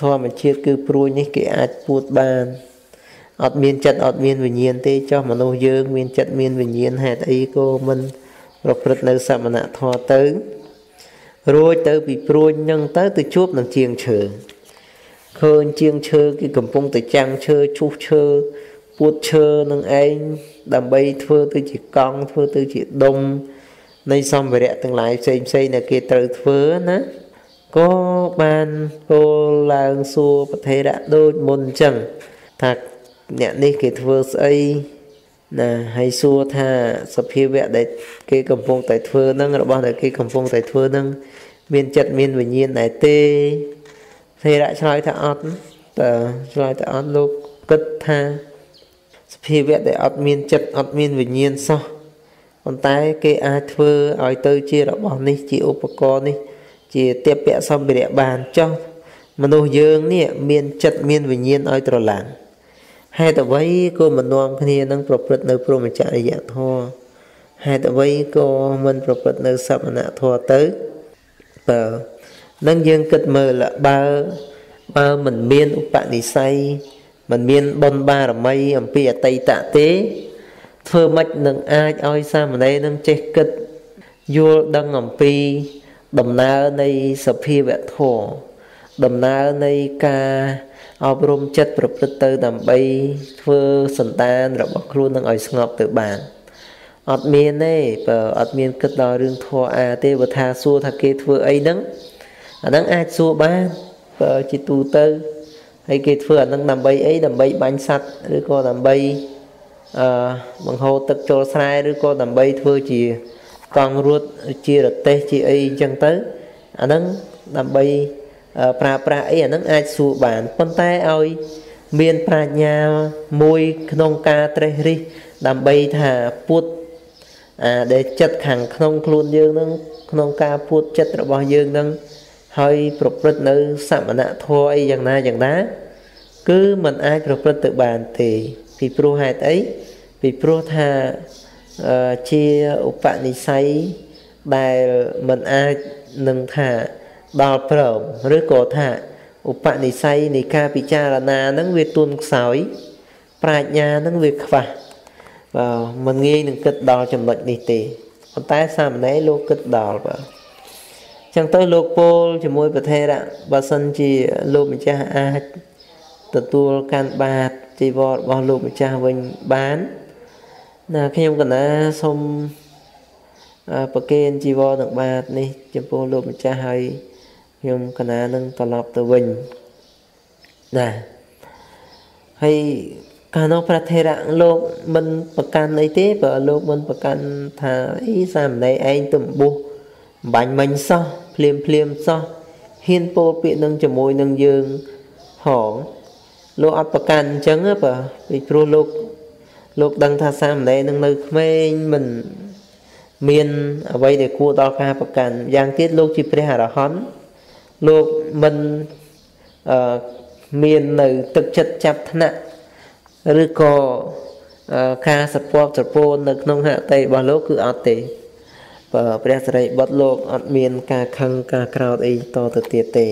ធម្មជាតិគឺព្រួយនេះគេអាចពួតបានអត់មានចិត្តអត់មានវិញ្ញាណទេចុះមនុស្សយើង មានចិត្តមានវិញ្ញាណហេតុអីក៏មិន ប្រព្រឹត្តនៅសមណធម៌ទៅរួចទៅពីព្រួយនឹងទៅទៅជួបនឹងជាងឈើឃើញជាងឈើគេកំពុងតែចាំងឈើឈូសឈើពួតឈើនឹងឯងដើម្បីធ្វើទៅជាកង់ធ្វើទៅជាដុំនៃសម្ភារៈទាំងឡាយផ្សេងផ្សេងដែលគេត្រូវធ្វើណា ក៏បានពោលឡើងសួរប្រធេរៈដូចមុនអញ្ចឹងថាអ្នកនេះគេធ្វើស្អីណាហើយសួរថាសភាវៈដែលគេកំពុងតែធ្វើនឹងរបស់ដែលគេកំពុងតែធ្វើនឹងមានចិត្តមានវិញ្ញាណដែរទេធេរៈឆ្លើយថាអត់តើឆ្លើយថាអត់លោកគិតថាសភាវៈដែលអត់មានចិត្តអត់មានវិញ្ញាណសោះប៉ុន្តែគេអាចធ្វើឲ្យទៅជារបស់នេះជាឧបករណ៍នេះ ជាទេពៈសម្ភារៈបានចោះមនុស្សយើងនេះមានចិត្តមានវិញ្ញាណឲ្យត្រឡាំងហេតុអ្វីក៏មិននាំគ្នានឹងប្រព្រឹត្តនៅព្រមចរិយធម៌ហេតុអ្វីក៏មិនប្រព្រឹត្តនៅសវនធម៌ទៅបើនឹងយើងគិតមើលបើបើមិនមានឧបនិស្ស័យមិនមានបុណ្យបារមីអំពីអតីតទេធ្វើម៉េចនឹងអាចឲ្យសាមណេរនឹងចេះគិតយល់ដឹងអំពី ដំណើរនៃសភាវៈធម៌ដំណើរនៃការអប់រំចិត្តប្រព្រឹត្តទៅដើម្បីធ្វើសន្តានរបស់ខ្លួននឹងឲ្យស្ងប់ទៅបានអត់មានទេបើអត់មានគិតដល់រឿងធម៌អាទេបើថាសួរថាគេធ្វើអីហ្នឹងអាហ្នឹងអាចសួរបានបើជាទូទៅហើយគេធ្វើអាហ្នឹងដើម្បីអីដើម្បីបាញ់សัตว์ឬក៏ដើម្បីអឺបង្ហូរទឹកចូលស្រែឬក៏ដើម្បីធ្វើជា កង់រួតជារទេសជាអីអញ្ចឹងទៅអាហ្នឹងដើម្បីប្រើប្រាស់អីអាហ្នឹងអាចសួរបានប៉ុន្តែឲ្យមានប្រាជ្ញាមួយក្នុងការត្រេះរិះដើម្បីថាពុតអាដែលចិត្តខាងក្នុងខ្លួនយើងនឹងក្នុងការពុតចិត្តរបស់យើងនឹងហើយប្រព្រឹត្តនៅសមណធម៌អីយ៉ាងណាយ៉ាងណា គឺมันអាចប្រព្រឹត្តទៅបានទេ ពីព្រោះហេតុអីពីព្រោះថា ជាឧបនិស្ស័យដែលมันអាចនឹងថាដល់ព្រមឬក៏ថាឧបនិស្ស័យនៃការពិចារណាហ្នឹងវាទួនខ្សោយប្រាជ្ញាហ្នឹងវាខ្វះបាទមិនងាយនឹងគិតដល់ចំណុចនេះទេប៉ុន្តែសាមណេរលោកគិតដល់បាទចឹងទៅលោកពោលជាមួយប្រធេរៈបើសិនជាលោកម្ចាស់អាចទទួលកាន់បាតជីវររបស់លោកម្ចាស់វិញបាន ណាខ្ញុំកណាសូមប្រគេនជីវរនឹងបាតនេះចំពោះលោកម្ចាស់ហើយខ្ញុំកណានឹងត្រឡប់ទៅវិញណាហើយកាលនោះព្រះធេរៈលោកមិនប្រកាន់អីទេបើលោកមិនប្រកាន់ថាអីសាមណេរឯងទៅបុះបាញ់មិញសោះភ្លាមភ្លាមសោះហ៊ានពោលពាក្យនឹងជាមួយនឹងយើងហងលោកអត់ប្រកាន់អញ្ចឹងបើពីព្រោះលោក លោកដឹងថាសាមណេរនឹងនៅក្មេងមិនមានអ្វីដែលគួរដល់ការប្រកាន់យ៉ាងទៀតលោកជាព្រះអរហន្តលោកមិនអឺមាននៅទឹកចិត្តចាប់ថ្នាក់ឬក៏ការសពបសពោននៅក្នុងហតិរបស់លោកគឺអត់ទេបើព្រះសរិបុត្រលោកអត់មានការខឹងការក្រោតអីតទៅទៀតទេ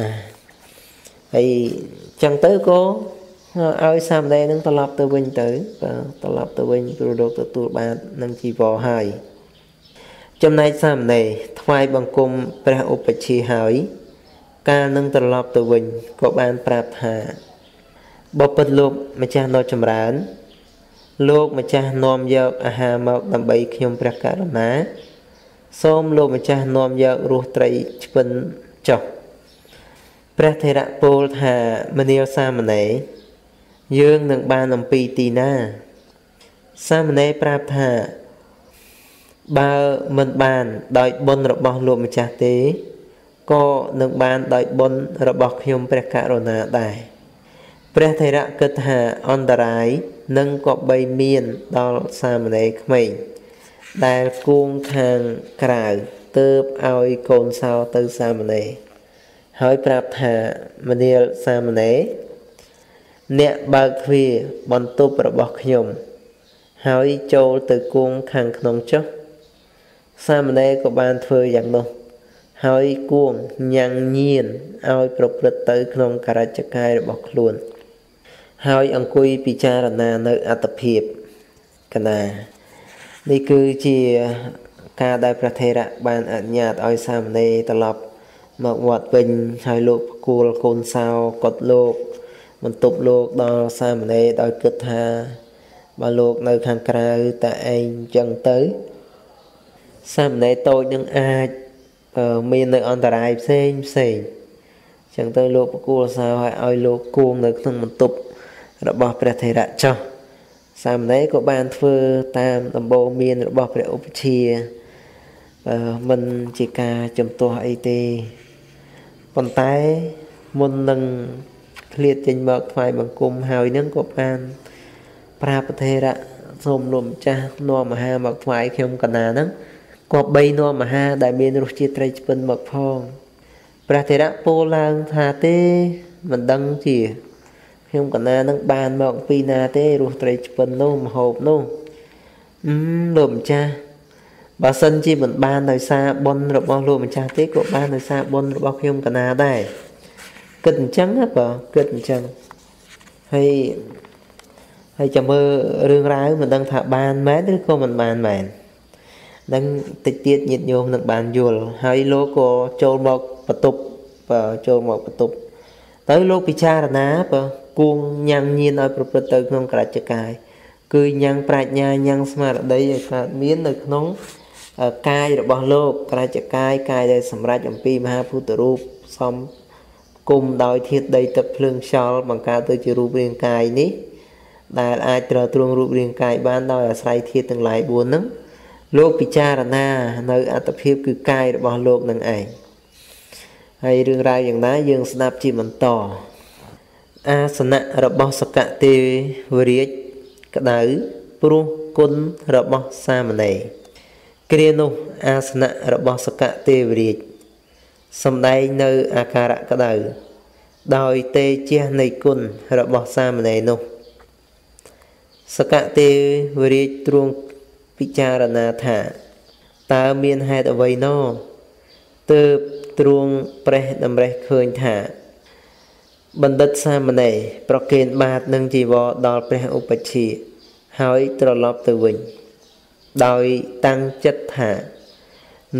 ណាហើយចឹងទៅក៏ ឲ្យសាមណេរនឹងត្រឡប់ទៅវិញទៅបាទត្រឡប់ទៅវិញព្រោះលោកទទួលបាននឹងជីវរហើយចំណែកសាមណេរថ្វាយបង្គំព្រះឧបជាហើយ កាលនឹងត្រឡប់ទៅវិញក៏បានប្រាប់ថាបបិទ្ធលោកម្ចាស់នៅចម្រើន លោកម្ចាស់នាំយកអាហារមកដើម្បីខ្ញុំព្រះករុណាសូមលោកម្ចាស់នាំយករស់ត្រីឆ្ពិនចុះព្រះថេរៈពោលថាមនាលសាមណេរ យើងនឹងបានអំពីទីណា សាមណេរប្រាប់ថាបើមិនបានដោយបុណ្យរបស់លោកម្ចាស់ទេក៏នឹងបានដោយបុណ្យរបស់ខ្ញុំព្រះករុណាដែរព្រះថេរៈគិតថាអន្តរាយនឹងក៏បីមានដល់សាមណេរក្មេងដែលគួងខាងក្រៅទៅឲ្យកូនសោទៅសាមណេរហើយប្រាប់ថាមនាលសាមណេរ អ្នកបើកទ្វារបន្ទប់របស់ខ្ញុំ ហើយចូលទៅគង់ខាងក្នុងចុះសាមណេរក៏បានធ្វើយ៉ាងនោះ ហើយគួងញ៉ាំងញៀនឲ្យប្រព្រឹត្តទៅក្នុងករចកាយរបស់ខ្លួន ហើយអង្គុយពិចារណានៅអត្តភាពកណានេះគឺជាការដែលព្រះថេរៈបានអនុញ្ញាតឲ្យសាមណេរត្រឡប់មកវត្តវិញហើយលោកប្រគល់កូនសោកត់លោក បន្ទប់លោកដល់សាមណេរដោយគិតថាបើលោកនៅខាងក្រៅតែឯងចឹងទៅសាមណេរតូចនឹងអាចមាននៅអន្តរាយផ្សេងផ្សេងចឹងទៅលោកប្រគល់សោឲ្យឲ្យលោកគួងនៅក្នុងបន្ទប់របស់ព្រះថេរៈចោះសាមណេរក៏បានធ្វើតាមដំបូងមានរបស់ព្រះឧបជាបើមិនជាការចំទាស់អីទេប៉ុន្តែមុននឹង ឃ្លាតចេញមកថ្វាយបង្គំហើយនឹងក៏បានប្រាប្រធេរៈសូមលោកម្ចាស់នាំមហាមកថ្វាយខ្ញុំកណាហ្នឹងក៏បីនាំមហាដែលមានរសជាតិត្រីឆ្ពិនមកផងព្រះធេរៈពោលឡើងថាទេមិនដឹងជាខ្ញុំកណានឹងបានមកពីណាទេរស់ត្រីឆ្ពិននោះមហូបនោះអឺលោកម្ចាស់បើសិនជាមិនបានដោយសារបុណ្យរបស់លោកម្ចាស់ទេក៏បានដោយសារបុណ្យរបស់ខ្ញុំកណាដែរ គិតអញ្ចឹងបើគិតអញ្ចឹងហើយហើយចាំមើលរឿងរ៉ាវមិនដឹងថាបានមែនឬក៏មិនបានមែននឹងតិចទៀតញាតិញោមនឹងបានយល់ហើយលោកក៏ចូលមកបន្ទប់បើចូលមកបន្ទប់ទៅលោកពិចារណាបើគួងញ៉ាំងញៀនឲ្យប្រព្រឹត្តទៅក្នុងក្រចកាយគឺញ៉ាំងប្រាជ្ញាញ៉ាំងស្មារតីឲ្យកើតមាននៅក្នុងកាយរបស់លោកក្រចកាយកាយដែលសម្រេចអំពីមហាពុទ្ធរូបសំ គុំដោយធាតុដីទឹកភ្លើងខ្យល់បង្កើតទៅជារូបរាងកាយនេះដែលអាចត្រទ្រង់រូបរាងកាយបានដោយអាស្រ័យធាតុទាំងឡាយ4ហ្នឹងលោកពិចារណា នៅអត្តភាពគឺកាយរបស់លោកនឹងឯងហើយរឿងរ៉ាវយ៉ាងណាយើងស្ដាប់ជាបន្តអាសនៈរបស់សកទេវរាជក្តៅព្រោះគុណរបស់សាមណេរគ្រានោះអាសនៈរបស់សកទេវរាជ សំដែងនៅអាការៈក្តៅដោយទេជះនៃគុណរបស់សាមណេរនោះសកទេវរាជទ្រង់ពិចារណាថាតើមានហេតុអ្វីណោទើបទ្រង់ប្រេះតម្រេះឃើញថា បណ្ឌិតសាមណេរប្រគេនបាតនឹងជីវរដល់ព្រះឧបជា ហើយត្រឡប់ទៅវិញ ដោយតាំងចិត្តថា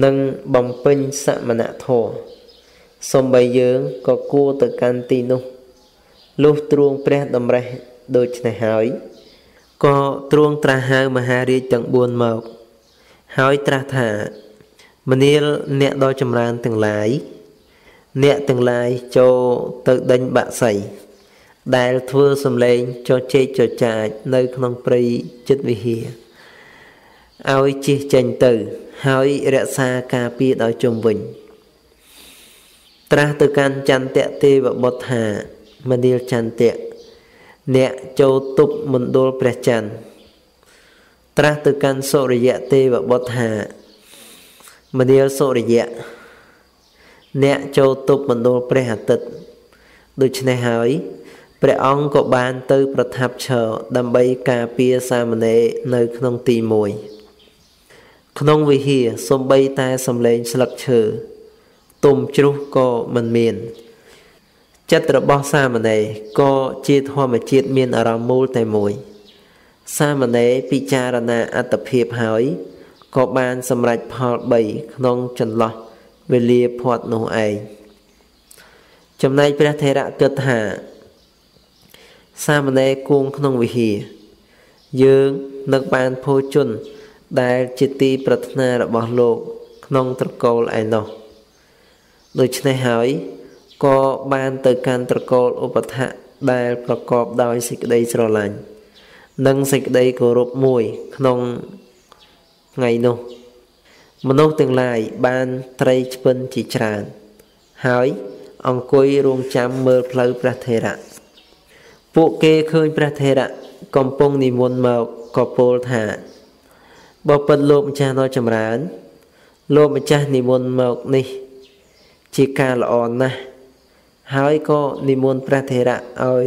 នឹងបំពេញសមណធម៌សំបីយើងក៏គួរទៅកាន់ទីនោះលុះទ្រង់ព្រះតម្រេះដូច្នេះហើយក៏ទ្រង់ត្រាស់ហៅមហារាជទាំង4មកហើយត្រាស់ថាមនាលអ្នកដ៏ចម្រើនទាំងឡាយអ្នកទាំងឡាយចូលទៅដេញបាក់សីដែលធ្វើសំឡេងចោជែកចចាចនៅក្នុងព្រៃចិត្តវិហារឲ្យជិះចេញទៅ ហើយរក្សាការពារដោយជុំវិញ ត្រាស់ទៅកាន់ចន្ទៈទេវបុត្រថាមនាលចន្ទៈអ្នកចូលទប់មណ្ឌលព្រះច័ន្ទត្រាស់ទៅកាន់សុរិយៈទេវបុត្រថាមនាលសុរិយៈអ្នកចូលទប់មណ្ឌលព្រះអាទិត្យដូច្នេះហើយព្រះអង្គក៏បានទៅប្រថាប់ឈរដើម្បីការពារសាមណេរនៅក្នុងទី1 ក្នុងវិហារសំបីតែសំឡេងស្លឹកឈើទុំជ្រុះក៏មិនមាន ចិត្តរបស់សាមណេរក៏ជាធម្មជាតិមានអារម្មណ៍មូលតែមួយ សាមណេរពិចារណាអត្តភាពហើយក៏បានសម្រេចផល3ក្នុងចន្លោះវេលាផាត់នោះឯងចំណែកព្រះថេរៈគិតថា សាមណេរគង់ក្នុងវិហារយើងនឹងបានភោជន ដែលជាទីប្រាថ្នារបស់លោកក្នុងត្រកូលឯណោះដូច្នេះហើយក៏បានទៅកាន់ត្រកូលឧបថៈដែលប្រកបដោយសេចក្តីស្រឡាញ់និងសេចក្តីគោរពមួយក្នុងថ្ងៃនោះ មនុស្សទាំងឡាយបានត្រីឆ្ពិនជាច្រើន ហើយអង្គុយរងចាំមើលផ្លូវព្រះថេរៈពួកគេឃើញព្រះថេរៈកំពុងនិមន្តមកក៏ពោលថា បើពិតលោកម្ចាស់ដ៏ចម្រើន លោកម្ចាស់និមន្តមកនេះ ជាការល្អណាស់ហើយក៏និមន្តព្រះថេរៈឲ្យ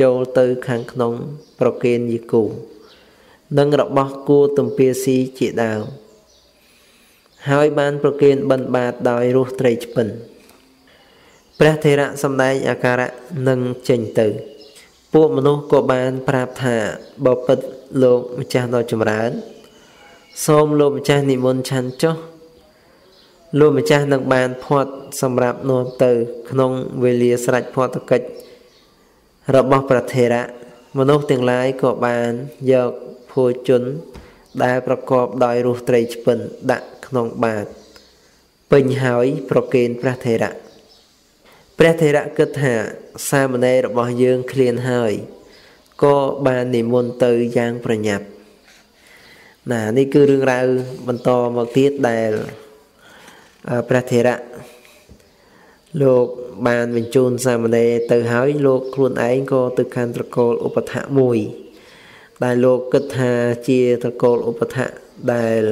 ចូលទៅខាងក្នុង ប្រគេនយីគូនិងរបស់គួរទំពាស៊ីជាដើមហើយបានប្រគេនបិណ្ឌបាតដោយរស់ត្រីឆ្ពិនព្រះថេរៈសម្ដែងអាការៈនឹងចេញទៅ ពួកមនុស្សក៏បានប្រាប់ថាបពិតលោកម្ចាស់ដ៏ចម្រើន សូមលោកម្ចាស់និមន្តឆាន់ចុះលោកម្ចាស់នឹងបានផាត់សម្រាប់នាំទៅ ក្នុងវេលាស្រេចផាត់កិច្ចរបស់ព្រះថេរៈមនុស្សទាំងឡាយក៏បានយកភោជនដែលប្រកបដោយរស់ត្រីឆ្ពិនដាក់ក្នុងបាតពេញហើយប្រគេនព្រះថេរៈព្រះថេរៈគិតថាសាមណេររបស់យើងឃ្លានហើយក៏បាននិមន្តទៅយ៉ាងប្រញាប់ ណានេះគឺរឿងរ៉ាវបន្តមកទៀតដែលព្រះថេរៈលោកបានបញ្ជូនសាមណេរទៅហើយលោកខ្លួនឯងក៏ទៅកាន់ត្រកូលឧបថៈមួយ ដែលលោកគិតថាជាត្រកូលឧបថៈដែល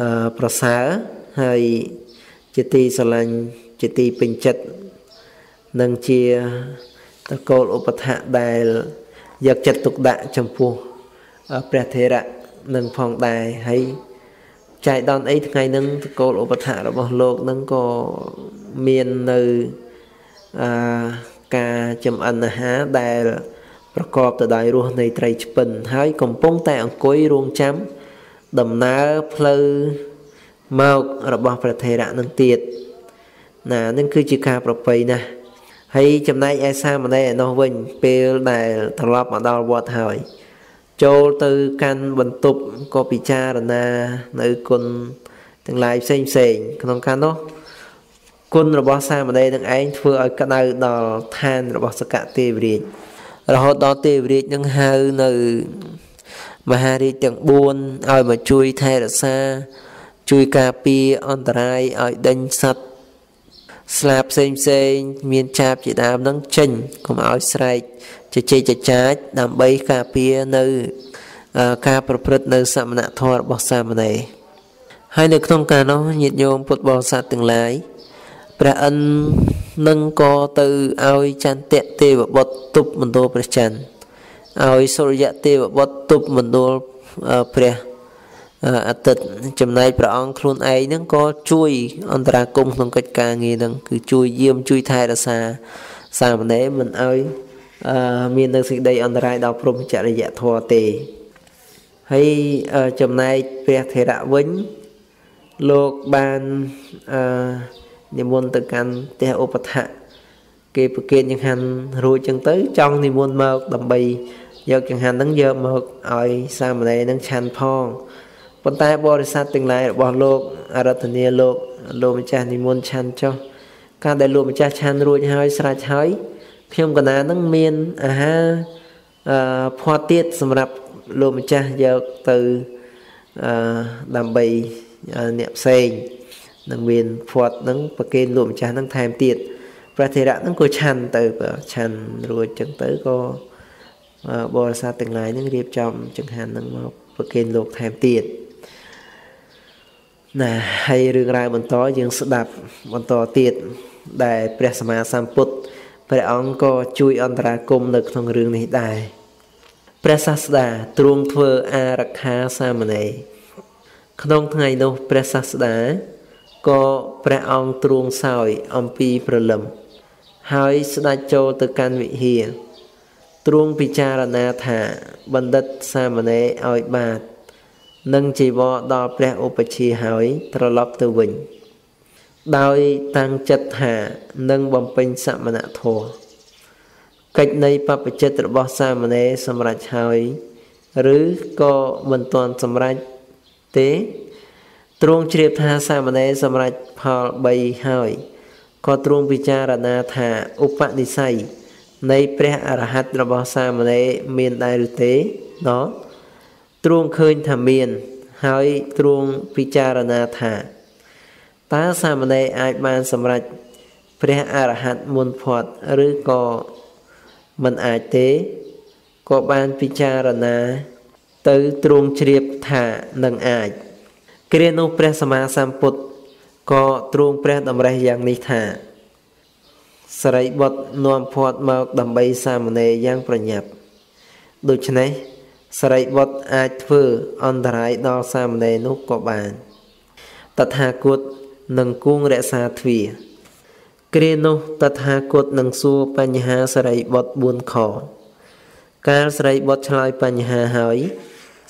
អឺប្រសើរហើយជាទីស្រឡាញ់ជាទីពេញចិត្តនិងជាតកូលឧបថៈដែលយកចិត្តទុកដាក់ចំពោះព្រះថេរៈ នឹងផងដែរហើយចែកដនអីថ្ងៃហ្នឹងតកូលឧបថៈរបស់លោកនឹងក៏មាននៅអឺការចំអិនអាហារដែលប្រកបទៅដោយរសនៃត្រីឆ្ពិនហើយកំពុងតែអង្គុយរងចាំដំណើរផ្លូវមករបស់ព្រះថេរៈនឹងទៀតណានឹងគឺជាការប្រពៃណាស់ហើយចំណែកឯសាមណេរឯនោះវិញពេលដែលត្រឡប់មកដល់វត្តហើយ ចូលទៅកាន់បន្ទប់ក៏ពិចារណានៅគុណទាំងឡាយផ្សេងផ្សេងក្នុងការនោះគុណរបស់សាមណេរនឹងឯងធ្វើឲ្យក្តៅដល់ឋានរបស់សកទេវរាជរហូតដល់ទេវរាជនឹងហៅនៅមហារាជទាំង4ឲ្យមកជួយថែរក្សា ជួយការពារអន្តរាយឲ្យដេញសត្វ ស្លាបផ្សេងផ្សេងមានចាបជាដើមនឹងចេញកុំឲ្យស្រែកជជែកចចាចដើម្បីការពារនៅការប្រព្រឹត្តនៅសមណធម៌របស់សាមណេរហើយនៅក្នុងការនោះញាតិញោមពុទ្ធបរិស័ទទាំងឡាយព្រះអិននឹងក៏ទៅឲ្យចន្ទៈទេវបុត្រទប់មណ្ឌលព្រះច័ន្ទឲ្យសុរិយទេវបុត្រទប់មណ្ឌលព្រះ អាទិត្យចំណែកព្រះអង្គខ្លួនឯងហ្នឹងក៏ជួយ អន្តរាគមក្នុងកិច្ចការងារហ្នឹងគឺជួយយាមជួយថែរក្សាសាមណេរមិនឲ្យអឺមាននៅសេចក្តីអន្តរាយដល់ព្រមចរិយធម៌ទេហើយចំណែកព្រះថេរៈវិញលោកបានអឺនិមន្តទៅកាន់ផ្ទះឧបថៈគេប្រគេនចង្ហាន់រួចចឹងទៅ ចង់និមន្តមកដើម្បីយកចង្ហាន់ហ្នឹងយកមកឲ្យសាមណេរនឹងឆាន់ផង ប៉ុន្តែបរិស័ទទាំងឡាយរបស់លោកអរតនីលោកលោកម្ចាស់និមន្តឆាន់ចុះការដែលលោកម្ចាស់ឆាន់រួចហើយស្រេចហើយខ្ញុំកណានឹងមានអាហារអឺផាត់ទៀតសម្រាប់លោកម្ចាស់យកទៅអឺដើម្បីអ្នកផ្សេងនឹងមានផាត់នឹងប្រគេនលោកម្ចាស់នឹងថែមទៀតព្រះធេរៈនឹងក៏ឆាន់ទៅឆាន់រួចចឹងទៅក៏បរិស័ទទាំងឡាយនឹងរៀបចំចង្ហាន់នឹងមកប្រគេនលោកថែមទៀត ណាហើយរឿងរ៉ាវបន្តយើងស្ដាប់បន្តទៀតដែលព្រះសម្មាសម្ពុទ្ធព្រះអង្គក៏ជួយអន្តរាគមនៅក្នុងរឿងនេះដែរព្រះសាស្តាទ្រង់ធ្វើអារក្ខាសាមណេរក្នុងថ្ងៃនោះព្រះសាស្តាក៏ព្រះអង្គទ្រង់សោយអំពីព្រលឹមហើយស្ដេចចូលទៅកាន់វិហារទ្រង់ពិចារណាថាបណ្ឌិតសាមណេរឲ្យបាត និងជីវរដល់ព្រះឧបជាហើយត្រឡប់ទៅវិញ ដោយតាំងចិត្តថានឹងបំពេញសមណធម៌កិច្ចនៃបព្វជិតរបស់សាមណេរសម្រេចហើយឬក៏មិនទាន់សម្រេចទេទ្រង់ជ្រាបថាសាមណេរសម្រេចផល3ហើយក៏ទ្រង់ពិចារណាថាឧបនិស្ស័យនៃព្រះអរហន្តរបស់សាមណេរមានដែរឬទេណោះ ទ្រង់ឃើញថាមាន ហើយទ្រង់ពិចារណាថាតើសាមណេរអាចបានសម្រេចព្រះអរហន្តមុនផាត់ឬក៏មិនអាចទេក៏បានពិចារណា ទៅទ្រង់ជ្រាបថានឹងអាចគ្រានោះព្រះសម្មាសម្ពុទ្ធក៏ទ្រង់ព្រះតម្រេះយ៉ាងនេះថាសរិបុត្រនាំផាត់មកដើម្បីសាមណេរយ៉ាងប្រញាប់ដូច្នេះ សរិបុត្រអាចធ្វើអន្តរាយដល់សាមណេរនោះក៏បានតថាគតនឹងគួងរក្សាទ្វាគ្រានោះតថាគតនឹងសួរបញ្ហាសរិបុត្រ4ខកាលសរិបុត្រឆ្លើយបញ្ហាហើយ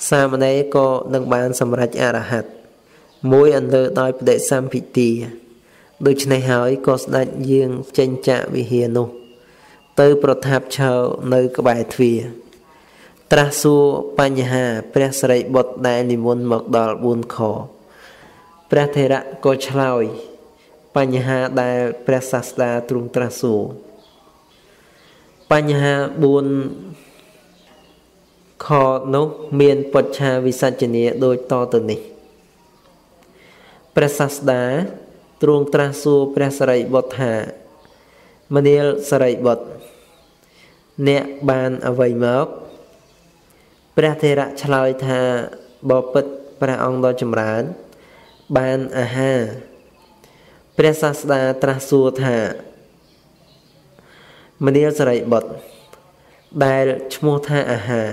សាមណេរក៏នឹងបានសម្រេចអរហត្តមួយអន្លើដោយបដិសម្ភិទាដូច្នេះហើយក៏ស្ដេចយាងចេញចាកវិហារនោះ ទៅប្រថាប់ឈរនៅក្បែរទ្វារ ត្រាស់សួរបញ្ហា ព្រះសិរីបុត្រដែលនិមន្តមកដល់4ខព្រះថេរៈក៏ឆ្លើយ បញ្ហាដែលព្រះសាស្តាទ្រង់ត្រាស់សួរបញ្ហា4ខនោះមានពុច្ឆាវិសច្ចនាដូចតទៅនេះព្រះសាស្តាទ្រង់ត្រាស់សួរព្រះសរិបុត្រថាមនាលសរិបុត្រអ្នកបានអ្វីមក ព្រះថេរៈឆ្លើយថាបបិទ្ធព្រះអង្គដ៏ចម្រើន បានអាហារព្រះសាស្តាត្រាស់សួរថាមនាលសរិបុត្រដែលឈ្មោះថាអាហារ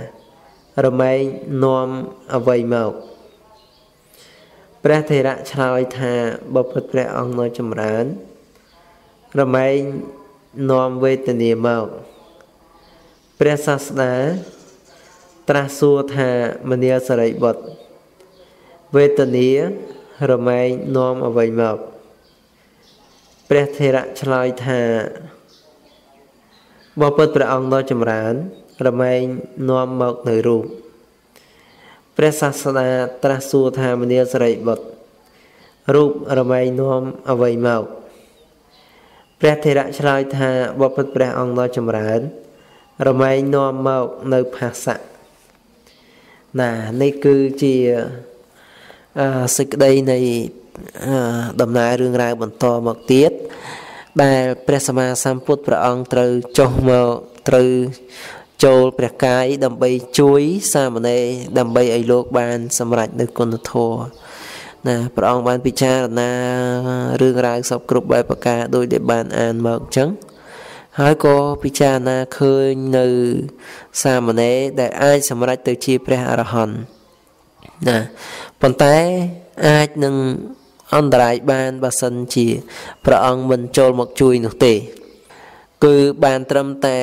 រមែងនាំអ្វីមកព្រះថេរៈឆ្លើយថាបពុតព្រះអង្គនៅចម្រើន រមែងនាំវេទនាមកព្រះសាស្តា ត្រាស់សួរថាមនាលសរិបុត្រវេទនារមែងនាំអ្វីមកព្រះថេរៈឆ្លើយថាបពុតព្រះអង្គដ៏ចម្រើន រមែងនាំមកនៅរូបព្រះសាស្តាត្រាស់សួរថាមនាលសរិបុត្ររូបរមែងនាំអ្វីមកព្រះថេរៈឆ្លើយថាបពុតព្រះអង្គដ៏ចម្រើន រមែងនាំមកនៅផាសៈ ណានេះគឺជាសេចក្តីនៃដំណើររឿងរ៉ាវបន្តមកទៀតដែលព្រះសម្មាសម្ពុទ្ធព្រះអង្គត្រូវចុះមកត្រូវចូលព្រះកាយដើម្បីជួយសាមណេរដើម្បីឲ្យលោកបានសម្រេចនៅគុណធម៌ណាព្រះអង្គបានពិចារណារឿងរ៉ាវសពគ្រប់បែបប្រការដោយដែលបានអានមកអញ្ចឹង ហើយក៏ពិចារណាឃើញនៅសាមណេរដែលអាចសម្រេចទៅជាព្រះអរហន្តណាប៉ុន្តែអាចនឹងអន្តរាយបានបើសិនជាព្រះអង្គមិនចូលមកជួយនោះទេ គឺបានត្រឹមតែ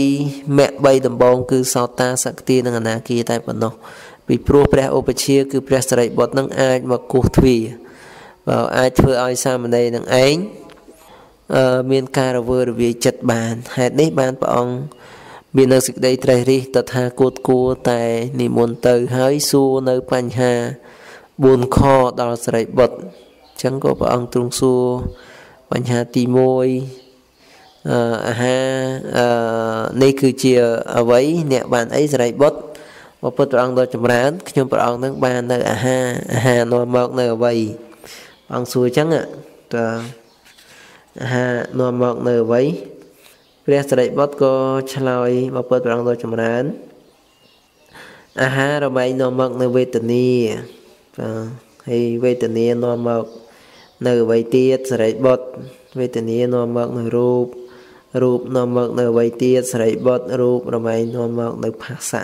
3មគ្គ3ដំបងគឺសោតាសក្តិនិងអនាគាតែប៉ុណ្ណោះពីព្រោះព្រះឧបជាគឺព្រះសរិបុត្រនឹងអាចមកគោះទ្វារបើអាចធ្វើឲ្យសាមណេរនឹងឯង មានការរវើរវាយចិត្តបានហេតុនេះបានព្រះអង្គមាននៅសេចក្តីត្រេះរិះតថាគួតគួរតែនិមន្តទៅហើយសួរនៅបញ្ហា4ខដល់សរិបុត្រអញ្ចឹងក៏ព្រះអង្គទ្រង់សួរបញ្ហាទី1អាហារនេះគឺជាអ្វីអ្នកបានអីសរិបុត្របពុទ្ធព្រះអង្គដ៏ចម្រើនខ្ញុំព្រះអង្គនឹងបាននៅអាហារអាហារនាំមកនៅអ្វីព្រះអង្គសួរអញ្ចឹងតើអា ហារនាំមកនៅអ្វីព្រះសរិបុត្រក៏ឆ្លើយបពុទ្ធព្រះអង្គដ៏ចម្រើនអាហាររមែងនាំមកនៅវេទនាបាទហើយវេទនានាំមកនៅអ្វីទៀតសរិបុត្រវេទនានាំមកនៅរូបរូបនាំមកនៅអ្វីទៀតសរិបុត្ររូបរមែងនាំមកនៅភាសៈ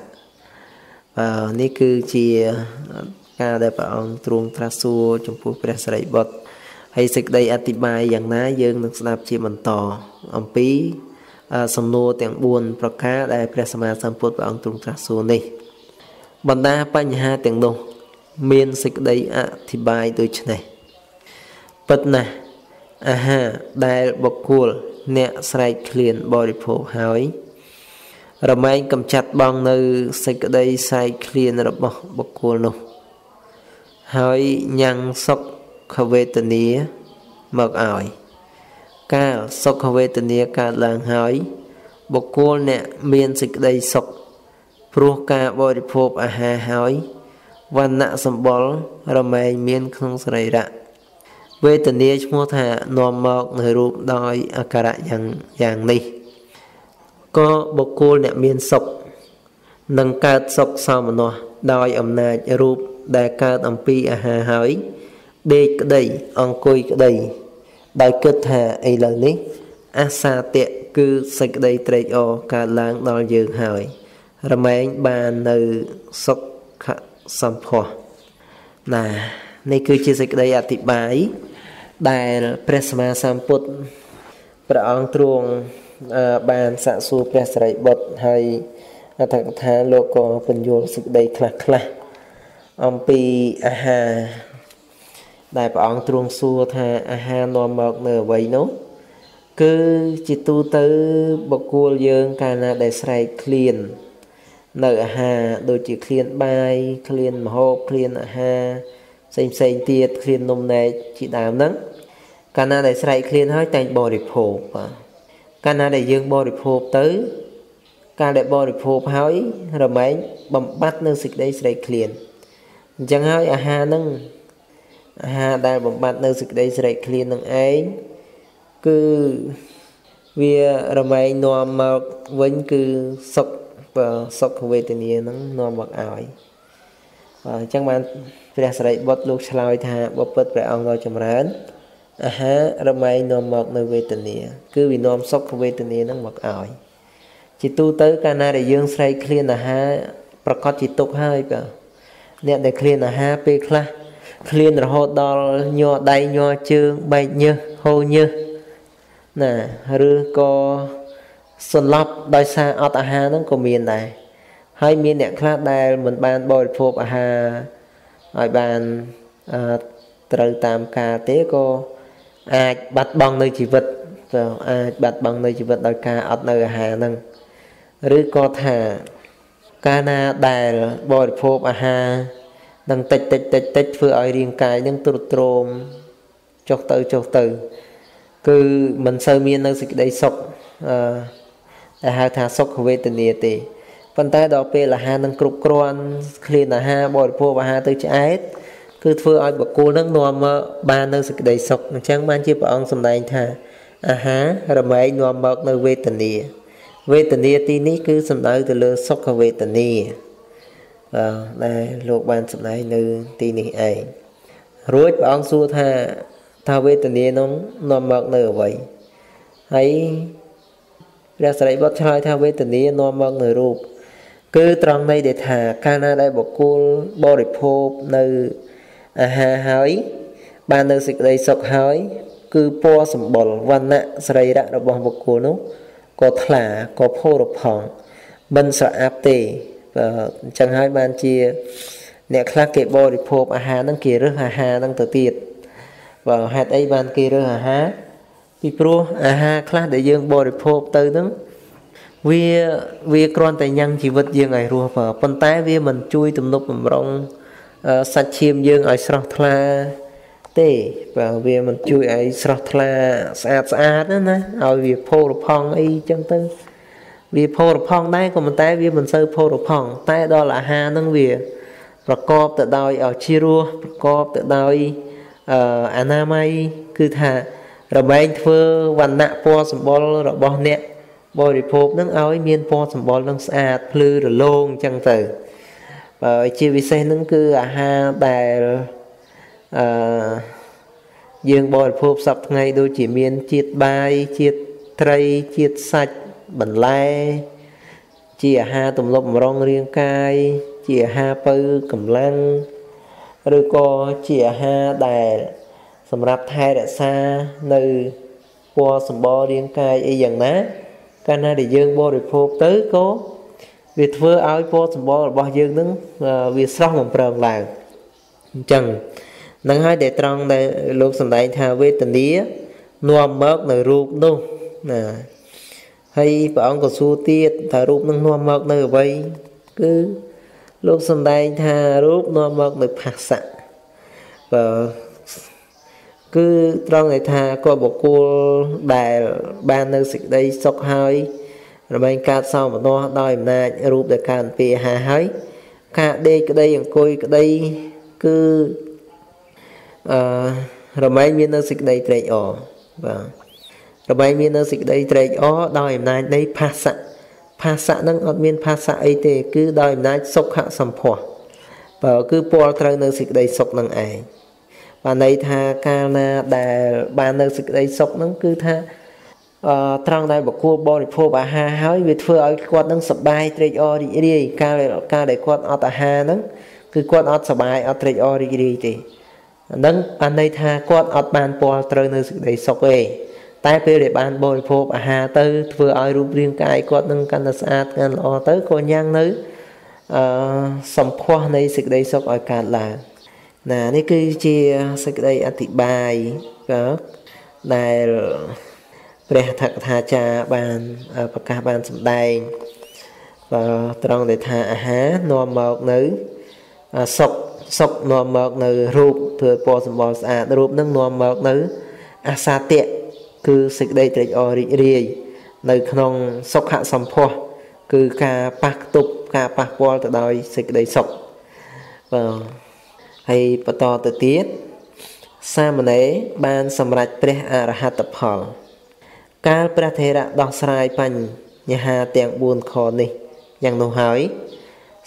បាទនេះគឺជាការដែលព្រះអង្គទ្រង់ត្រាស់សួរចំពោះព្រះសរិបុត្រ ហើយសេចក្តីអធិប្បាយយ៉ាងណាយើងនឹងស្ដាប់ជាបន្តអំពីសំណួរទាំង4ប្រការដែលព្រះសម្មាសម្ពុទ្ធព្រះអង្គទ្រង់ត្រាស់សួរនេះបណ្ដាបញ្ហាទាំងនោះ មានសេចក្តីអធិប្បាយដូចនេះពិតណាស់អាហារដែលបុគ្គលអ្នកស្រែកឃ្លានបរិភោគហើយរមែងកំចាត់បងនៅសេចក្តីស្រែកឃ្លានរបស់បុគ្គលនោះ ហើយញ៉ាំងសុខ វេទនាមកឲ្យ កាលសុខវេទនាកើតឡើងហើយបុគ្គលអ្នកមានសេចក្តីសុខព្រោះការបរិភោគអាហារហើយវណ្ណៈសម្បុររមែងមានក្នុងសរីរៈវេទនាឈ្មោះថានាំមកនៅរូបដោយអាការៈយ៉ាងយ៉ាងនេះក៏បុគ្គលអ្នកមានសុខនឹងកើតសុខសោមនស្សដោយអំណាចរូបដែលកើតអំពីអាហារហើយ ដេកក្តីអង្គុយក្តី ដោយគិតថាឥឡូវនេះ អាសាតៈគឺសេចក្តីត្រេកអរកើតឡើងដល់យើងហើយ រមែងបាននៅសុខសម្ផស្សណានេះគឺជាសេចក្តីអធិប្បាយដែលព្រះសម្មាសម្ពុទ្ធព្រះអង្គទ្រង់បានសាកសួរព្រះសរិបុត្រហើយអត្ថកថាលោកក៏ពន្យល់សេចក្តីខ្លះខ្លះអំពីអាហារ ដែលព្រះអង្គទ្រង់សួរថាអាហារនាំមកនៅអ្វីនោះគឺជាទូទៅបុគ្គលយើងកាលណាដែលស្រែកឃ្លាន នៅអាហារដូចជាឃ្លានបាយឃ្លានម្ហូបឃ្លានអាហារផ្សេងផ្សេងទៀតឃ្លាននំនែកជាដើមហ្នឹងកាលណាដែលស្រែកឃ្លានហើយតែងបរិភោគបាទកាលណាដែលយើងបរិភោគទៅការដែលបរិភោគហើយរមែងបំបត្តិនៅសេចក្តីស្រែកឃ្លានអញ្ចឹងហើយអាហារហ្នឹង អាហារដែលបំបត្តិនៅសេចក្តីស្រែកឃ្លាននឹងឯងគឺវារមែងនាំមកវិញគឺសុខសុខវេទនានឹងនាំមកឲ្យបាទអញ្ចឹងបានព្រះសរិបុត្រលោកឆ្លើយថាបពុតព្រះអង្គដ៏ចម្រើនអាហាររមែងនាំមកនៅវេទនា គឺវានាំសុខវេទនានឹងមកឲ្យជាទូទៅកាលណាដែលយើងស្រែកឃ្លានអាហារប្រកាសជាទុកហើយបាទអ្នកដែលឃ្លានអាហារពេលខ្លះ ឃ្លានរហូតដល់ញ័រដៃញ័រជើងបែកញើសហូរញើសណាឬក៏សន្លប់ដោយសារអត់អាហារហ្នឹងក៏មានដែរហើយមានអ្នកខ្លះដែលមិនបានបរិភោគអាហារឲ្យបានត្រូវតាមការទេក៏អាចបាត់បង់នៅជីវិតក៏អាចបាត់បង់នៅជីវិតដោយការអត់នៅអាហារហ្នឹងឬក៏ថាកាលណាដែលបរិភោគអាហារ នឹងតិចតិចតិចតិចធ្វើឲ្យរាងកាយនឹងទ្រុឌទ្រោមចុះទៅចុះទៅ គឺមិនសូវមាននៅសេចក្តីសុខអឺដែលហៅថាសុខវេទនាទេប៉ុន្តែដល់ពេលអាហារនឹងគ្រប់គ្រាន់ឃ្លានអាហារបរិភោគអាហារទៅឆ្អែតគឺធ្វើឲ្យបុគ្គលនឹងនាំមកបាននៅសេចក្តីសុខអញ្ចឹងបានជាព្រះអង្គសម្ដែងថាអាហាររមែងនាំមកនៅវេទនាវេទនាទីនេះគឺសំដៅទៅលើសុខវេទនាបាទ ដែលលោកបានសម្ដែងនៅទីនេះឯងរួចព្រះអង្គសួរថាថាវេទនានោះនាំមកនៅអ្វីហើយព្រះសរិបុត្រឆ្លើយថាវេទនានាំមកនៅរូបគឺត្រង់ន័យដែលថាកាលណាដែលបុគ្គលបរិភោគនៅអាហារហើយបាននៅសេចក្តីសុខហើយ គឺពណ៌សម្បុរវណ្ណៈសរីរៈរបស់បុគ្គលនោះក៏ថ្លាក៏ផូរផង់មិនស្រអាប់ទេ អញ្ចឹងហើយបានជា អ្នកខ្លះគេបរិភោគអាហារហ្នឹងគេរើសអាហារហ្នឹងទៅទៀតបើហេតុអីបានគេរើសអាហារពីព្រោះអាហារខ្លះដែលយើងបរិភោគទៅហ្នឹងវាវាគ្រាន់តែញ៉ាំងជីវិតយើងឲ្យរស់បើប៉ុន្តែវាមិនជួយទំនប់បំរុងសាច់ឈាមយើងឲ្យស្រស់ថ្លាទេបើវាមិនជួយឲ្យស្រស់ថ្លាស្អាតស្អាតណាឲ្យវាផូរផង់អីចឹងទៅ វាផូរផង់ដែរក៏ប៉ុន្តែវាមិនសូវផូរផង់តែដល់អាហារហ្នឹងវា ប្រកបទៅដោយអជារសប្រកបទៅដោយអអនាម័យគឺថារបែងធ្វើវណ្ណៈពណ៌សម្បុររបស់អ្នកបរិភោគនឹងឲ្យមានពណ៌សម្បុរនឹងស្អាតភ្លឺរលោងអញ្ចឹងទៅបើជាពិសេសនឹងគឺអាហារដែលអឺយើងបរិភោគសពថ្ងៃដូចជាមានជាតិបាយជាតិត្រីជាតិសាច់ បន្លែជាអាហារទំលប់បំរុងរាងកាយជាអាហារបើកម្លាំងឬក៏ជាអាហារដែលសម្រាប់ថែរក្សានៅពណ៌សម្បររាងកាយអីយ៉ាងណាកាលណាដែលយើងបរិភោគទៅក៏វាធ្វើឲ្យពណ៌សម្បររបស់យើងនឹងវាស្រស់បំព្រងឡើងអញ្ចឹងនឹងហើយដែលត្រង់ដែលលោកសម្ដែងថាវេទនានាំមកនៅរូបនោះណា ហើយព្រះអង្គក៏សួរទៀតថារូបនឹងនាំមកនៅអ្វីគឺលោកសំដែងថារូបនាំមកនៅភាសៈបើគឺត្រង់ន័យថាក៏បុគ្គលដែលបាននៅសេចក្តីសុខហើយរមែងកើតសោមនស្សដោយអំណាចរូបដែលកើតពីអាហារហើយការដេកក្តីអង្គុយក្តីគឺអឺរមែងមាននៅសេចក្តីត្រេកអរបាទ រមែងមាននៅសេចក្តីត្រេកអរដោយអំណាចនៃភាសៈផាសៈនឹងអត់មានផាសៈអីទេ គឺដោយអំណាចសុខសម្ផស្សបើគឺពលត្រូវនៅសេចក្តីសុខនឹងឯងបានន័យថាកាលណាដែលបាននៅសេចក្តីសុខនឹងគឺថាអឺត្រង់ដែលបកគួរបរិភោគអាហារហើយវាធ្វើឲ្យគាត់នឹងសប្បាយត្រេកអររីករាយកាលកាលដែលគាត់អត់អាហារហ្នឹងគឺគាត់អត់សប្បាយអត់ត្រេកអររីករាយទេអានឹងបានន័យថាគាត់អត់បានពាល់ត្រូវនៅសេចក្តីសុខទេ តែពេលដែលបានបរិភោគអាហារទៅធ្វើឲ្យរូបរាងកាយគាត់នឹងកាន់តែស្អាតកាន់ល្អទៅក៏ញ៉ាំងនៅអឺសម្ផស្សនៃសេចក្តីសុខឲ្យកើតឡើងណានេះគឺជាសេចក្តីអធិប្បាយដែលព្រះថកថាចារបានប្រកាសបានសម្ដែងបើត្រង់ដែលថាអាហារនាំមកនៅសុខសុខនាំមកនៅរូបធ្វើពណ៌សម្បល់ស្អាតរូបនឹងនាំមកនៅអាសាតៈ គឺសេចក្តីត្រេកអររីករាយនៅក្នុងសុខៈសម្ផស្សគឺការប៉ះខ្ទប់ការប៉ះពាល់ទៅដោយសេចក្តីសុខបាទហើយបន្តទៅទៀតសាមណេរបានសម្រេចព្រះអរហត្តផល កាលព្រះថេរៈដោះស្រាយបញ្ហាទាំង4ខនេះយ៉ាងនោះហើយ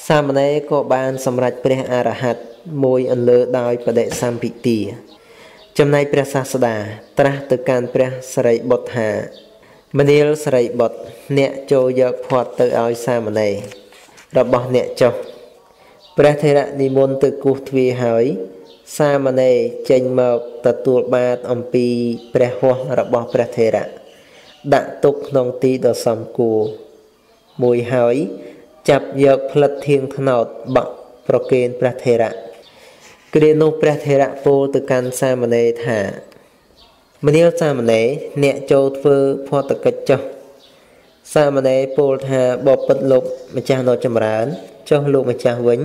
សាមណេរក៏បានសម្រេចព្រះអរហត្តមួយអន្លើដោយបដិសម្ពិទា ចំណែកព្រះសាស្តា ត្រាស់ទៅកាន់ព្រះសិរីបុត្រថាមនាលសិរីបុត្រអ្នកចូលយកផាត់ទៅឲ្យសាមណេររបស់អ្នកចុះព្រះថេរៈនិមន្តទៅគោះទ្វារហើយសាមណេរចេញមកទទួលបាតអំពីព្រះហស្ថរបស់ព្រះថេរៈដាក់ទុកក្នុងទីដ៏សំគួរមួយហើយចាប់យកផ្លិតធៀងថ្នោតបក់ប្រគេនព្រះថេរៈ គ្រានោះព្រះថេរៈពោលទៅកាន់សាមណេរថាមនាលសាមណេរអ្នកចូលធ្វើផតកិច្ចចុះសាមណេរពោលថាបបិទ្ធលោកម្ចាស់ដ៏ចម្រើនចុះលោកម្ចាស់វិញ